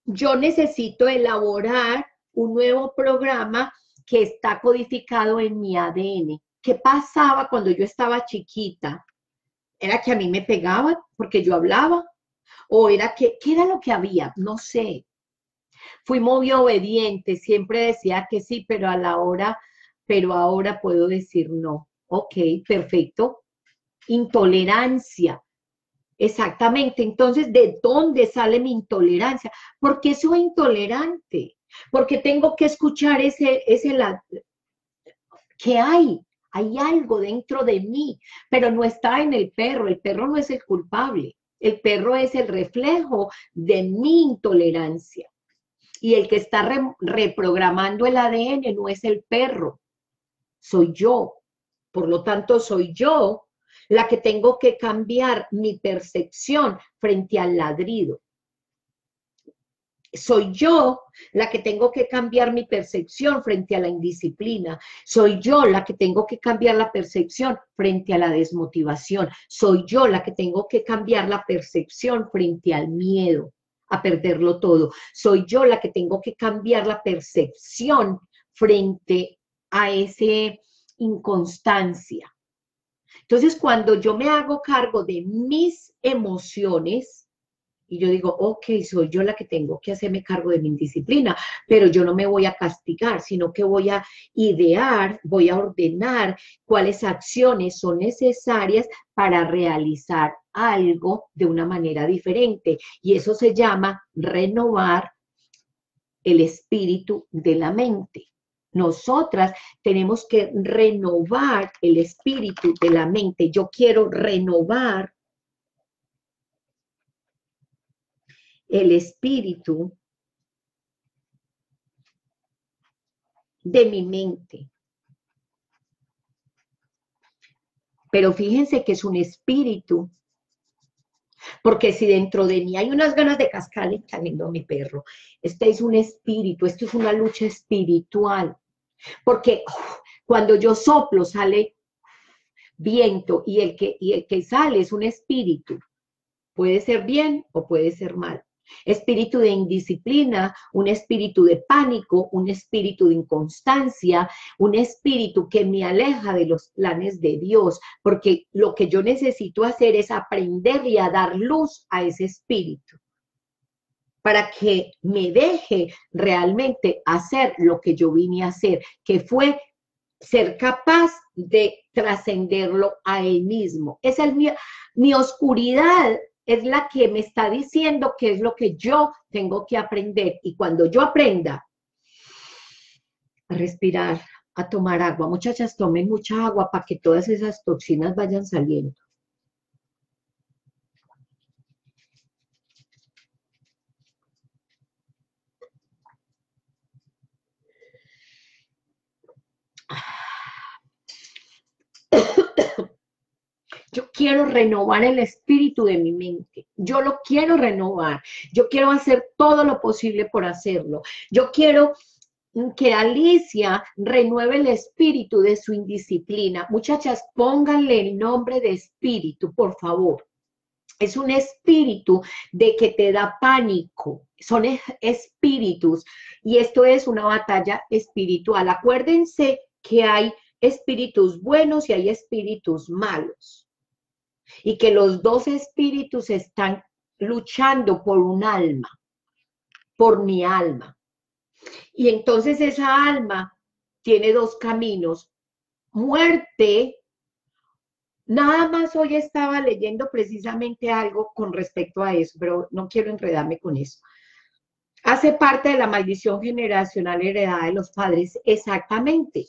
yo necesito elaborar un nuevo programa que está codificado en mi ADN. ¿Qué pasaba cuando yo estaba chiquita? ¿Era que a mí me pegaban porque yo hablaba? ¿O era que, qué era lo que había? No sé. Fui muy obediente, siempre decía que sí, pero a la hora, pero ahora puedo decir no. Ok, perfecto. Intolerancia. Exactamente. Entonces, ¿de dónde sale mi intolerancia? ¿Por qué soy intolerante? Porque tengo que escuchar ese, ese la, ¿qué hay? Hay algo dentro de mí, pero no está en el perro. El perro no es el culpable. El perro es el reflejo de mi intolerancia. Y el que está reprogramando el ADN no es el perro, soy yo. Por lo tanto, soy yo la que tengo que cambiar mi percepción frente al ladrido. Soy yo la que tengo que cambiar mi percepción frente a la indisciplina. Soy yo la que tengo que cambiar la percepción frente a la desmotivación. Soy yo la que tengo que cambiar la percepción frente al miedo a perderlo todo. Soy yo la que tengo que cambiar la percepción frente a esa inconstancia. Entonces, cuando yo me hago cargo de mis emociones, y yo digo, ok, soy yo la que tengo que hacerme cargo de mi indisciplina, pero yo no me voy a castigar, sino que voy a idear, voy a ordenar cuáles acciones son necesarias para realizar algo de una manera diferente. Y eso se llama renovar el espíritu de la mente. Nosotras tenemos que renovar el espíritu de la mente. Yo quiero renovar el espíritu de mi mente. Pero fíjense que es un espíritu porque si dentro de mí hay unas ganas de cascarle, está viendo mi perro. Este es un espíritu, esto es una lucha espiritual. Porque cuando yo soplo sale viento y el, que, y el que sale es un espíritu. Puede ser bien o puede ser mal. espíritu de indisciplina, un espíritu de pánico, un espíritu de inconstancia, un espíritu que me aleja de los planes de Dios, porque lo que yo necesito hacer es aprender y a dar luz a ese espíritu para que me deje realmente hacer lo que yo vine a hacer, que fue ser capaz de trascenderlo a él mismo. Es mi, mi oscuridad es la que me está diciendo qué es lo que yo tengo que aprender. Y cuando yo aprenda a respirar, a tomar agua, muchachas, tomen mucha agua para que todas esas toxinas vayan saliendo. Yo quiero renovar el espíritu de mi mente. Yo lo quiero renovar. Yo quiero hacer todo lo posible por hacerlo. Yo quiero que Alicia renueve el espíritu de su indisciplina. Muchachas, pónganle el nombre de espíritu, por favor. Es un espíritu de que te da pánico. Son espíritus. Y esto es una batalla espiritual. Acuérdense que hay espíritus buenos y hay espíritus malos y que los dos espíritus están luchando por un alma, por mi alma. Y entonces esa alma tiene dos caminos, muerte. Nada más hoy estaba leyendo precisamente algo con respecto a eso, pero no quiero enredarme con eso. Hace parte de la maldición generacional heredada de los padres, exactamente,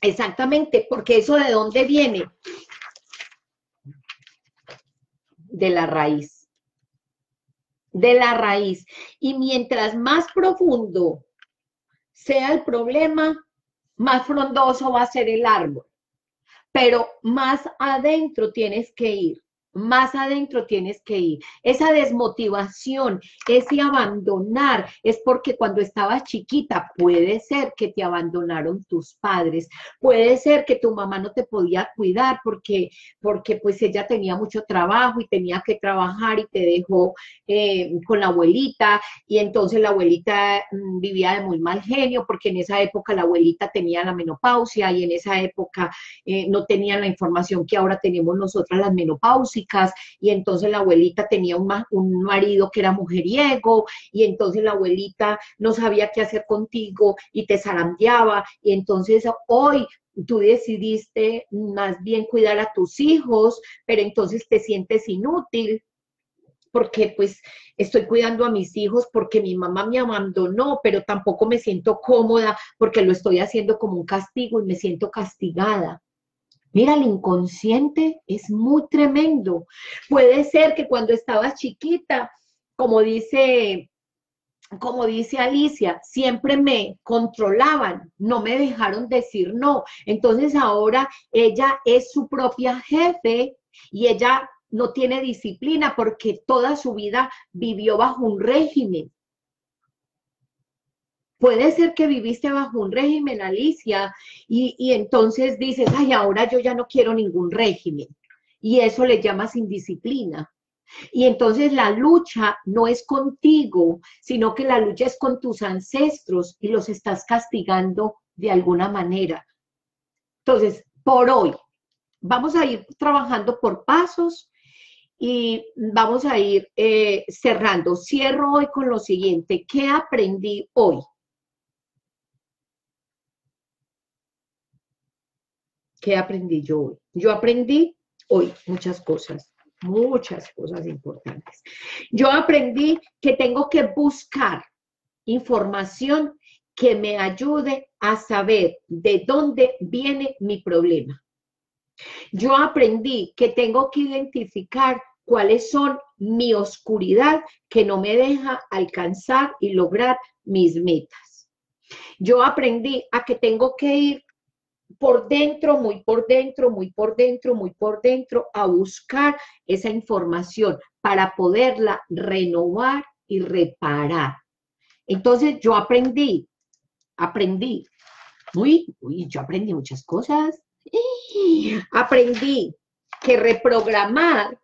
exactamente, porque eso de dónde viene? De la raíz. De la raíz. Y mientras más profundo sea el problema, más frondoso va a ser el árbol. Pero más adentro tienes que ir más adentro tienes que ir. Esa desmotivación, ese abandonar, es porque cuando estabas chiquita puede ser que te abandonaron tus padres, puede ser que tu mamá no te podía cuidar porque, porque pues ella tenía mucho trabajo y tenía que trabajar y te dejó eh, con la abuelita y entonces la abuelita mm, vivía de muy mal genio porque en esa época la abuelita tenía la menopausia y en esa época eh, no tenía la información que ahora tenemos nosotras las menopausias y entonces la abuelita tenía un, un marido que era mujeriego y entonces la abuelita no sabía qué hacer contigo y te zarandeaba y entonces hoy tú decidiste más bien cuidar a tus hijos, pero entonces te sientes inútil porque pues estoy cuidando a mis hijos porque mi mamá me abandonó, pero tampoco me siento cómoda porque lo estoy haciendo como un castigo y me siento castigada. Mira, el inconsciente es muy tremendo. Puede ser que cuando estabas chiquita, como dice, como dice Alicia, siempre me controlaban, no me dejaron decir no. Entonces ahora ella es su propia jefe y ella no tiene disciplina porque toda su vida vivió bajo un régimen. Puede ser que viviste bajo un régimen, Alicia, y, entonces dices, ay, ahora yo ya no quiero ningún régimen. Y eso le llamas indisciplina. Y entonces la lucha no es contigo, sino que la lucha es con tus ancestros y los estás castigando de alguna manera. Entonces, por hoy, vamos a ir trabajando por pasos y vamos a ir eh, cerrando. Cierro hoy con lo siguiente. ¿Qué aprendí hoy? ¿Qué aprendí yo hoy? Yo aprendí hoy muchas cosas, muchas cosas importantes. Yo aprendí que tengo que buscar información que me ayude a saber de dónde viene mi problema. Yo aprendí que tengo que identificar cuáles son mi oscuridad que no me deja alcanzar y lograr mis metas. Yo aprendí a que tengo que ir por dentro, muy por dentro, muy por dentro, muy por dentro, a buscar esa información para poderla renovar y reparar. Entonces yo aprendí, aprendí, uy, uy, yo aprendí muchas cosas. Aprendí que reprogramar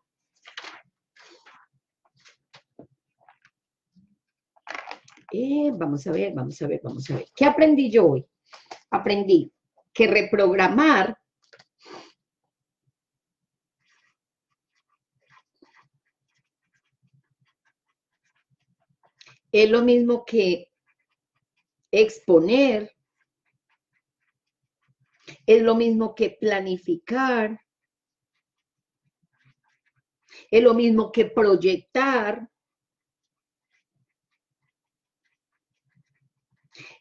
Eh, vamos a ver, vamos a ver, vamos a ver. ¿Qué aprendí yo hoy? Aprendí que reprogramar es lo mismo que exponer, es lo mismo que planificar, es lo mismo que proyectar,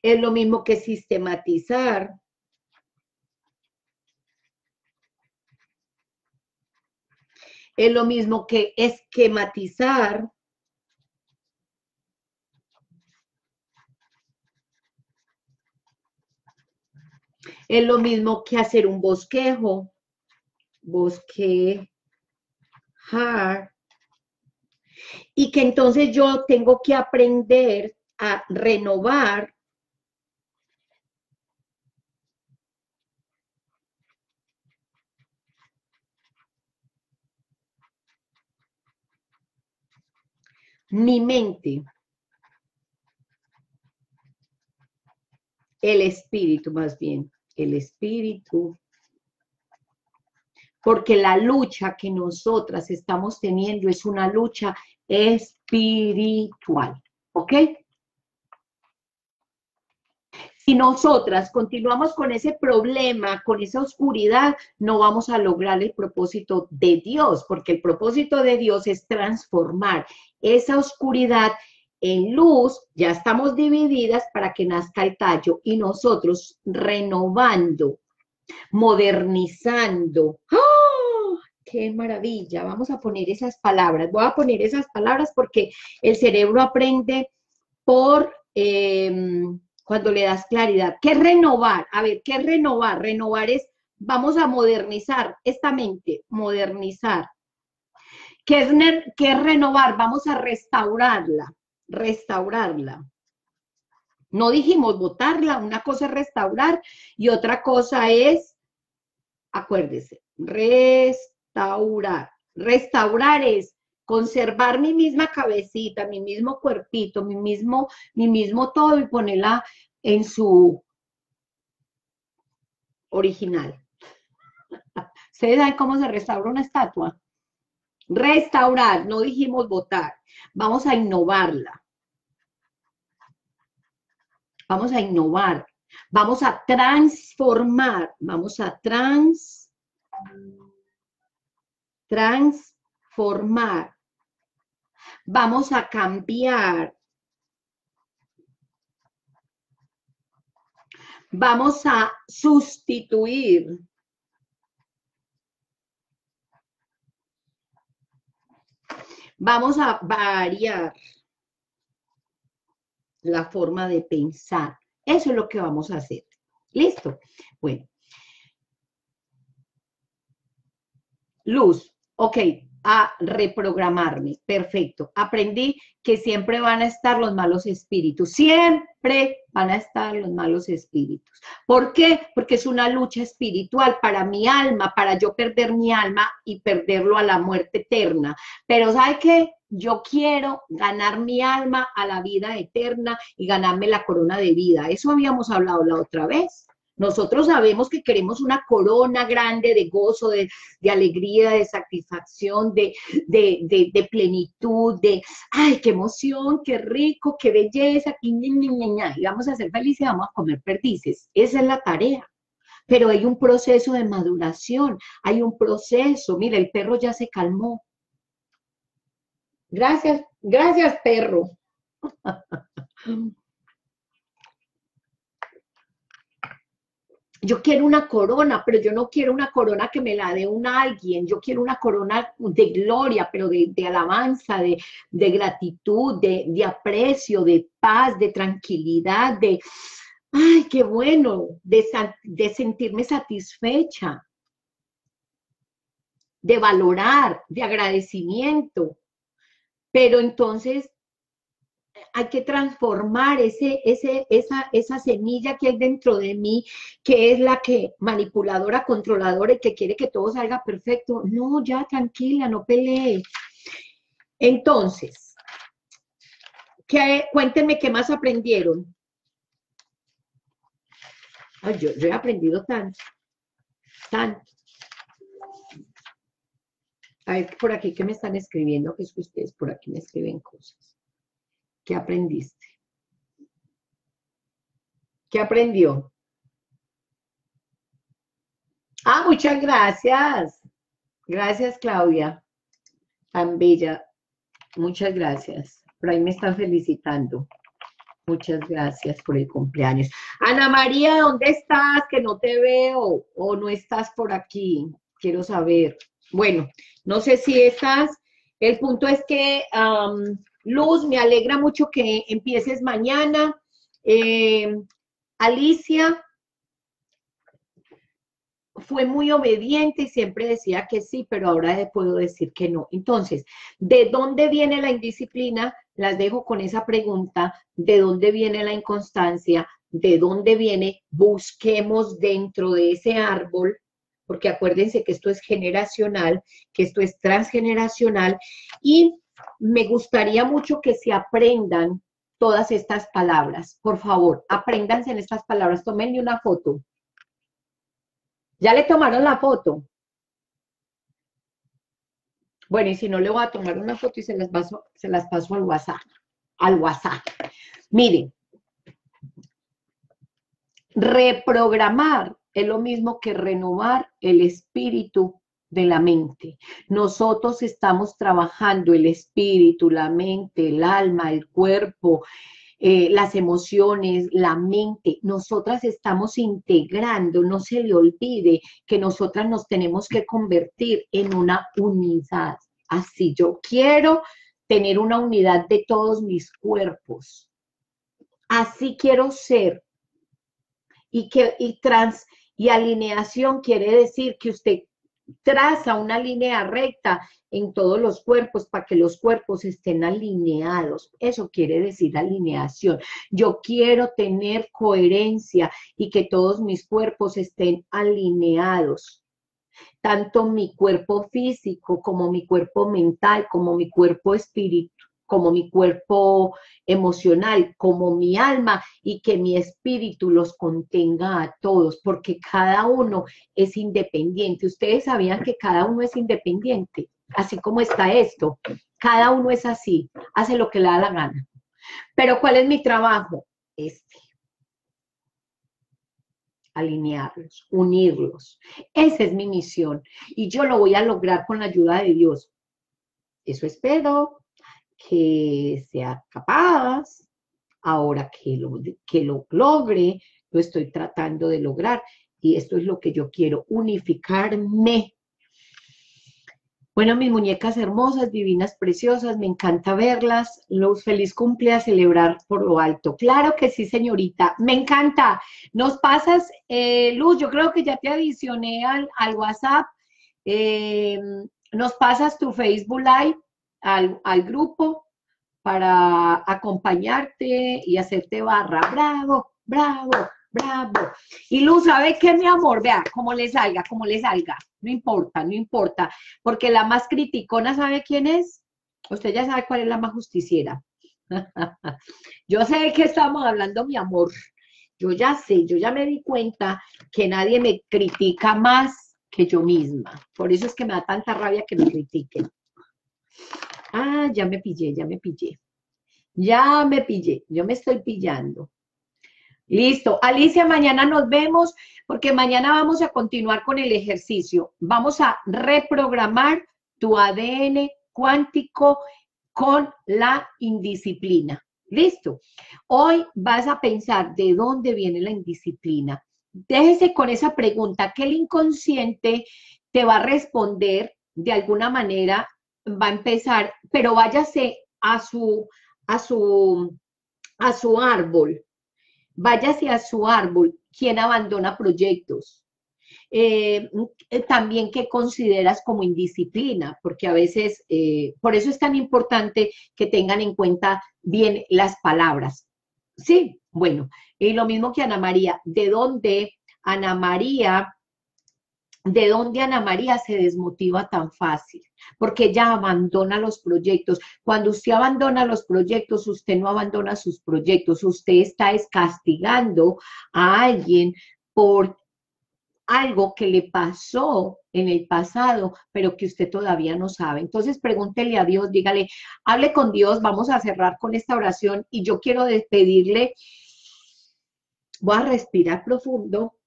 es lo mismo que sistematizar. Es lo mismo que esquematizar. Es lo mismo que hacer un bosquejo, bosquejar. Y que entonces yo tengo que aprender a renovar mi mente, el espíritu más bien, el espíritu, porque la lucha que nosotras estamos teniendo es una lucha espiritual, ¿ok? Si nosotras continuamos con ese problema, con esa oscuridad, no vamos a lograr el propósito de Dios, porque el propósito de Dios es transformar esa oscuridad en luz, ya estamos divididas para que nazca el tallo y nosotros renovando, modernizando. ¡Ah! ¡Qué maravilla! Vamos a poner esas palabras. Voy a poner esas palabras porque el cerebro aprende por... Em, cuando le das claridad. ¿Qué renovar? A ver, ¿qué renovar? Renovar es, vamos a modernizar esta mente, modernizar. ¿Qué es, qué es renovar? Vamos a restaurarla, restaurarla. No dijimos votarla, una cosa es restaurar y otra cosa es, acuérdese, restaurar. Restaurar es conservar mi misma cabecita, mi mismo cuerpito, mi mismo, mi mismo todo y ponerla en su original. ¿Ustedes saben cómo se restaura una estatua? Restaurar, no dijimos votar. Vamos a innovarla. Vamos a innovar. Vamos a transformar. Vamos a trans, transformar vamos a cambiar. Vamos a sustituir. Vamos a variar la forma de pensar. Eso es lo que vamos a hacer. ¿Listo? Bueno. Luz. Ok, a reprogramarme. Perfecto. Aprendí que siempre van a estar los malos espíritus. Siempre van a estar los malos espíritus. ¿Por qué? Porque es una lucha espiritual para mi alma, para yo perder mi alma y perderlo a la muerte eterna. Pero ¿sabe qué? Yo quiero ganar mi alma a la vida eterna y ganarme la corona de vida. Eso habíamos hablado la otra vez. Nosotros sabemos que queremos una corona grande de gozo, de, alegría, de satisfacción, de, plenitud, de, ay, qué emoción, qué rico, qué belleza, y, y vamos a ser felices, vamos a comer perdices. Esa es la tarea. Pero hay un proceso de maduración, hay un proceso. Mira, el perro ya se calmó. Gracias, gracias, perro. yo quiero una corona, pero yo no quiero una corona que me la dé un alguien, yo quiero una corona de gloria, pero de, alabanza, de, gratitud, de, de, aprecio, de paz, de tranquilidad, de, ay, qué bueno, de, de sentirme satisfecha, de valorar, de agradecimiento. Pero entonces hay que transformar ese, ese, esa, esa semilla que hay dentro de mí, que es la que manipuladora, controladora y que quiere que todo salga perfecto. No, ya tranquila, no pelee. Entonces, ¿Qué, cuéntenme qué más aprendieron. Ay, yo, yo he aprendido tanto, tanto. A ver, por aquí que me están escribiendo, que es que ustedes por aquí me escriben cosas. ¿Qué aprendiste? ¿Qué aprendió? Ah, muchas gracias. Gracias, Claudia. Tan bella. Muchas gracias. Por ahí me están felicitando. Muchas gracias por el cumpleaños. Ana María, ¿dónde estás? Que no te veo o no estás por aquí. Quiero saber. Bueno, no sé si estás. El punto es que, Luz, me alegra mucho que empieces mañana. Eh, Alicia fue muy obediente y siempre decía que sí, pero ahora puedo decir que no. Entonces, ¿de dónde viene la indisciplina? Las dejo con esa pregunta. ¿De dónde viene la inconstancia? ¿De dónde viene? Busquemos dentro de ese árbol porque acuérdense que esto es generacional, que esto es transgeneracional, y me gustaría mucho que se aprendan todas estas palabras. Por favor, apréndanse en estas palabras, tomenle una foto. ¿Ya le tomaron la foto? Bueno, y si no, le voy a tomar una foto y se las paso, se las paso al WhatsApp. Al WhatsApp. Miren, reprogramar es lo mismo que renovar el espíritu de la mente. Nosotros estamos trabajando el espíritu, la mente, el alma, el cuerpo, eh, las emociones, la mente. Nosotras estamos integrando, no se le olvide que nosotras nos tenemos que convertir en una unidad. Así yo quiero tener una unidad de todos mis cuerpos. Así quiero ser. Y que y trans y alineación quiere decir que usted traza una línea recta en todos los cuerpos para que los cuerpos estén alineados. Eso quiere decir alineación. Yo quiero tener coherencia y que todos mis cuerpos estén alineados. Tanto mi cuerpo físico como mi cuerpo mental, como mi cuerpo espiritual como mi cuerpo emocional, como mi alma y que mi espíritu los contenga a todos, porque cada uno es independiente. Ustedes sabían que cada uno es independiente, así como está esto. Cada uno es así, hace lo que le da la gana. Pero ¿cuál es mi trabajo? Este. Alinearlos, unirlos. Esa es mi misión y yo lo voy a lograr con la ayuda de Dios. Eso espero que sea capaz, ahora que lo, que lo logre, lo estoy tratando de lograr. Y esto es lo que yo quiero, unificarme. Bueno, mis muñecas hermosas, divinas, preciosas, me encanta verlas. Los feliz cumple a celebrar por lo alto. Claro que sí, señorita, me encanta. Nos pasas, eh, Luz, yo creo que ya te adicioné al, al WhatsApp. Eh, nos pasas tu Facebook Live al, grupo para acompañarte y hacerte barra. Bravo, bravo, bravo. Y Luz, ¿sabe qué, mi amor? Vea, como le salga, como le salga. No importa, no importa. Porque la más criticona, ¿sabe quién es? Usted ya sabe cuál es la más justiciera. yo sé de qué estamos hablando, mi amor. Yo ya sé, yo ya me di cuenta que nadie me critica más que yo misma. Por eso es que me da tanta rabia que me critiquen. Ah, ya me pillé, ya me pillé. Ya me pillé, yo me estoy pillando. Listo. Alicia, mañana nos vemos porque mañana vamos a continuar con el ejercicio. Vamos a reprogramar tu ADN cuántico con la indisciplina. Listo. Hoy vas a pensar de dónde viene la indisciplina. Déjese con esa pregunta que el inconsciente te va a responder de alguna manera va a empezar, pero váyase a su, a su, a su árbol, váyase a su árbol, quien abandona proyectos. Eh, también qué consideras como indisciplina, porque a veces, eh, por eso es tan importante que tengan en cuenta bien las palabras. Sí, bueno, y lo mismo que Ana María, ¿de dónde Ana María de dónde Ana María se desmotiva tan fácil, porque ella abandona los proyectos. Cuando usted abandona los proyectos, usted no abandona sus proyectos, usted está castigando a alguien por algo que le pasó en el pasado, pero que usted todavía no sabe. Entonces pregúntele a Dios, dígale, hable con Dios, vamos a cerrar con esta oración y yo quiero despedirle, voy a respirar profundo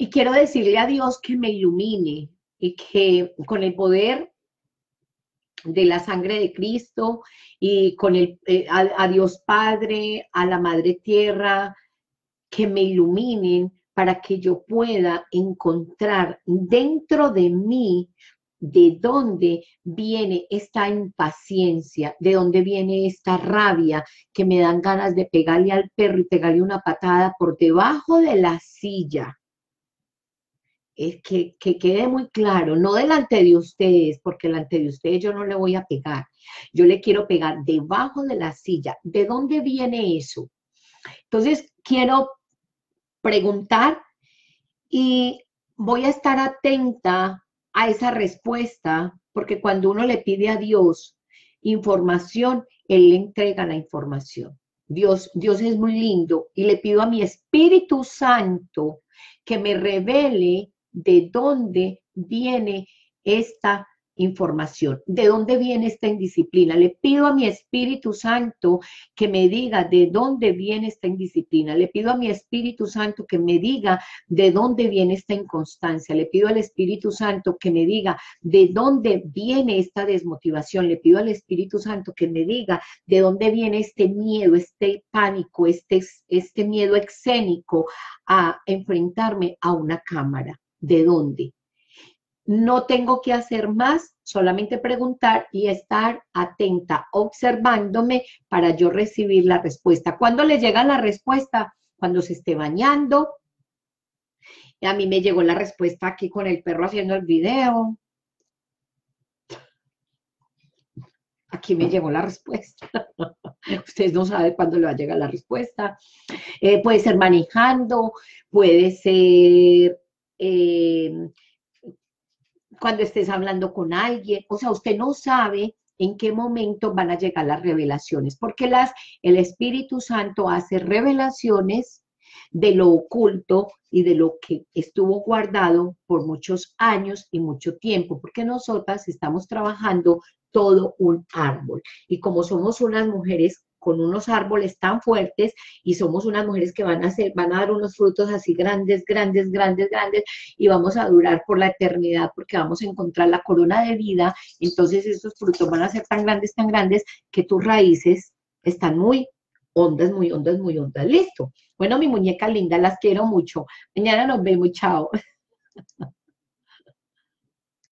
Y quiero decirle a Dios que me ilumine y que con el poder de la sangre de Cristo y con el, eh, a, Dios Padre, a la Madre Tierra, que me iluminen para que yo pueda encontrar dentro de mí de dónde viene esta impaciencia, de dónde viene esta rabia que me dan ganas de pegarle al perro y pegarle una patada por debajo de la silla es que, quede muy claro, no delante de ustedes, porque delante de ustedes yo no le voy a pegar, yo le quiero pegar debajo de la silla. ¿De dónde viene eso? Entonces, quiero preguntar y voy a estar atenta a esa respuesta, porque cuando uno le pide a Dios información, Él le entrega la información. Dios, Dios es muy lindo y le pido a mi Espíritu Santo que me revele de dónde viene esta información, de dónde viene esta indisciplina. Le pido a mi Espíritu Santo que me diga de dónde viene esta indisciplina. Le pido a mi Espíritu Santo que me diga de dónde viene esta inconstancia. Le pido al Espíritu Santo que me diga de dónde viene esta desmotivación. Le pido al Espíritu Santo que me diga de dónde viene este miedo, este pánico, este, este miedo escénico a enfrentarme a una cámara de dónde. No tengo que hacer más, solamente preguntar y estar atenta, observándome para yo recibir la respuesta. ¿Cuándo le llega la respuesta? Cuando se esté bañando. A mí me llegó la respuesta aquí con el perro haciendo el video. Aquí me llegó la respuesta. Ustedes no saben cuándo le va a llegar la respuesta. Eh, puede ser manejando, puede ser Em, cuando estés hablando con alguien, o sea, usted no sabe en qué momento van a llegar las revelaciones, porque las, el Espíritu Santo hace revelaciones de lo oculto y de lo que estuvo guardado por muchos años y mucho tiempo, porque nosotras estamos trabajando todo un árbol. Y como somos unas mujeres con unos árboles tan fuertes y somos unas mujeres que van a hacer, van a dar unos frutos así grandes, grandes, grandes, grandes y vamos a durar por la eternidad porque vamos a encontrar la corona de vida. Entonces estos frutos van a ser tan grandes, tan grandes que tus raíces están muy hondas, muy hondas, muy hondas. Listo. Bueno, mi muñeca linda, las quiero mucho. Mañana nos vemos, chao.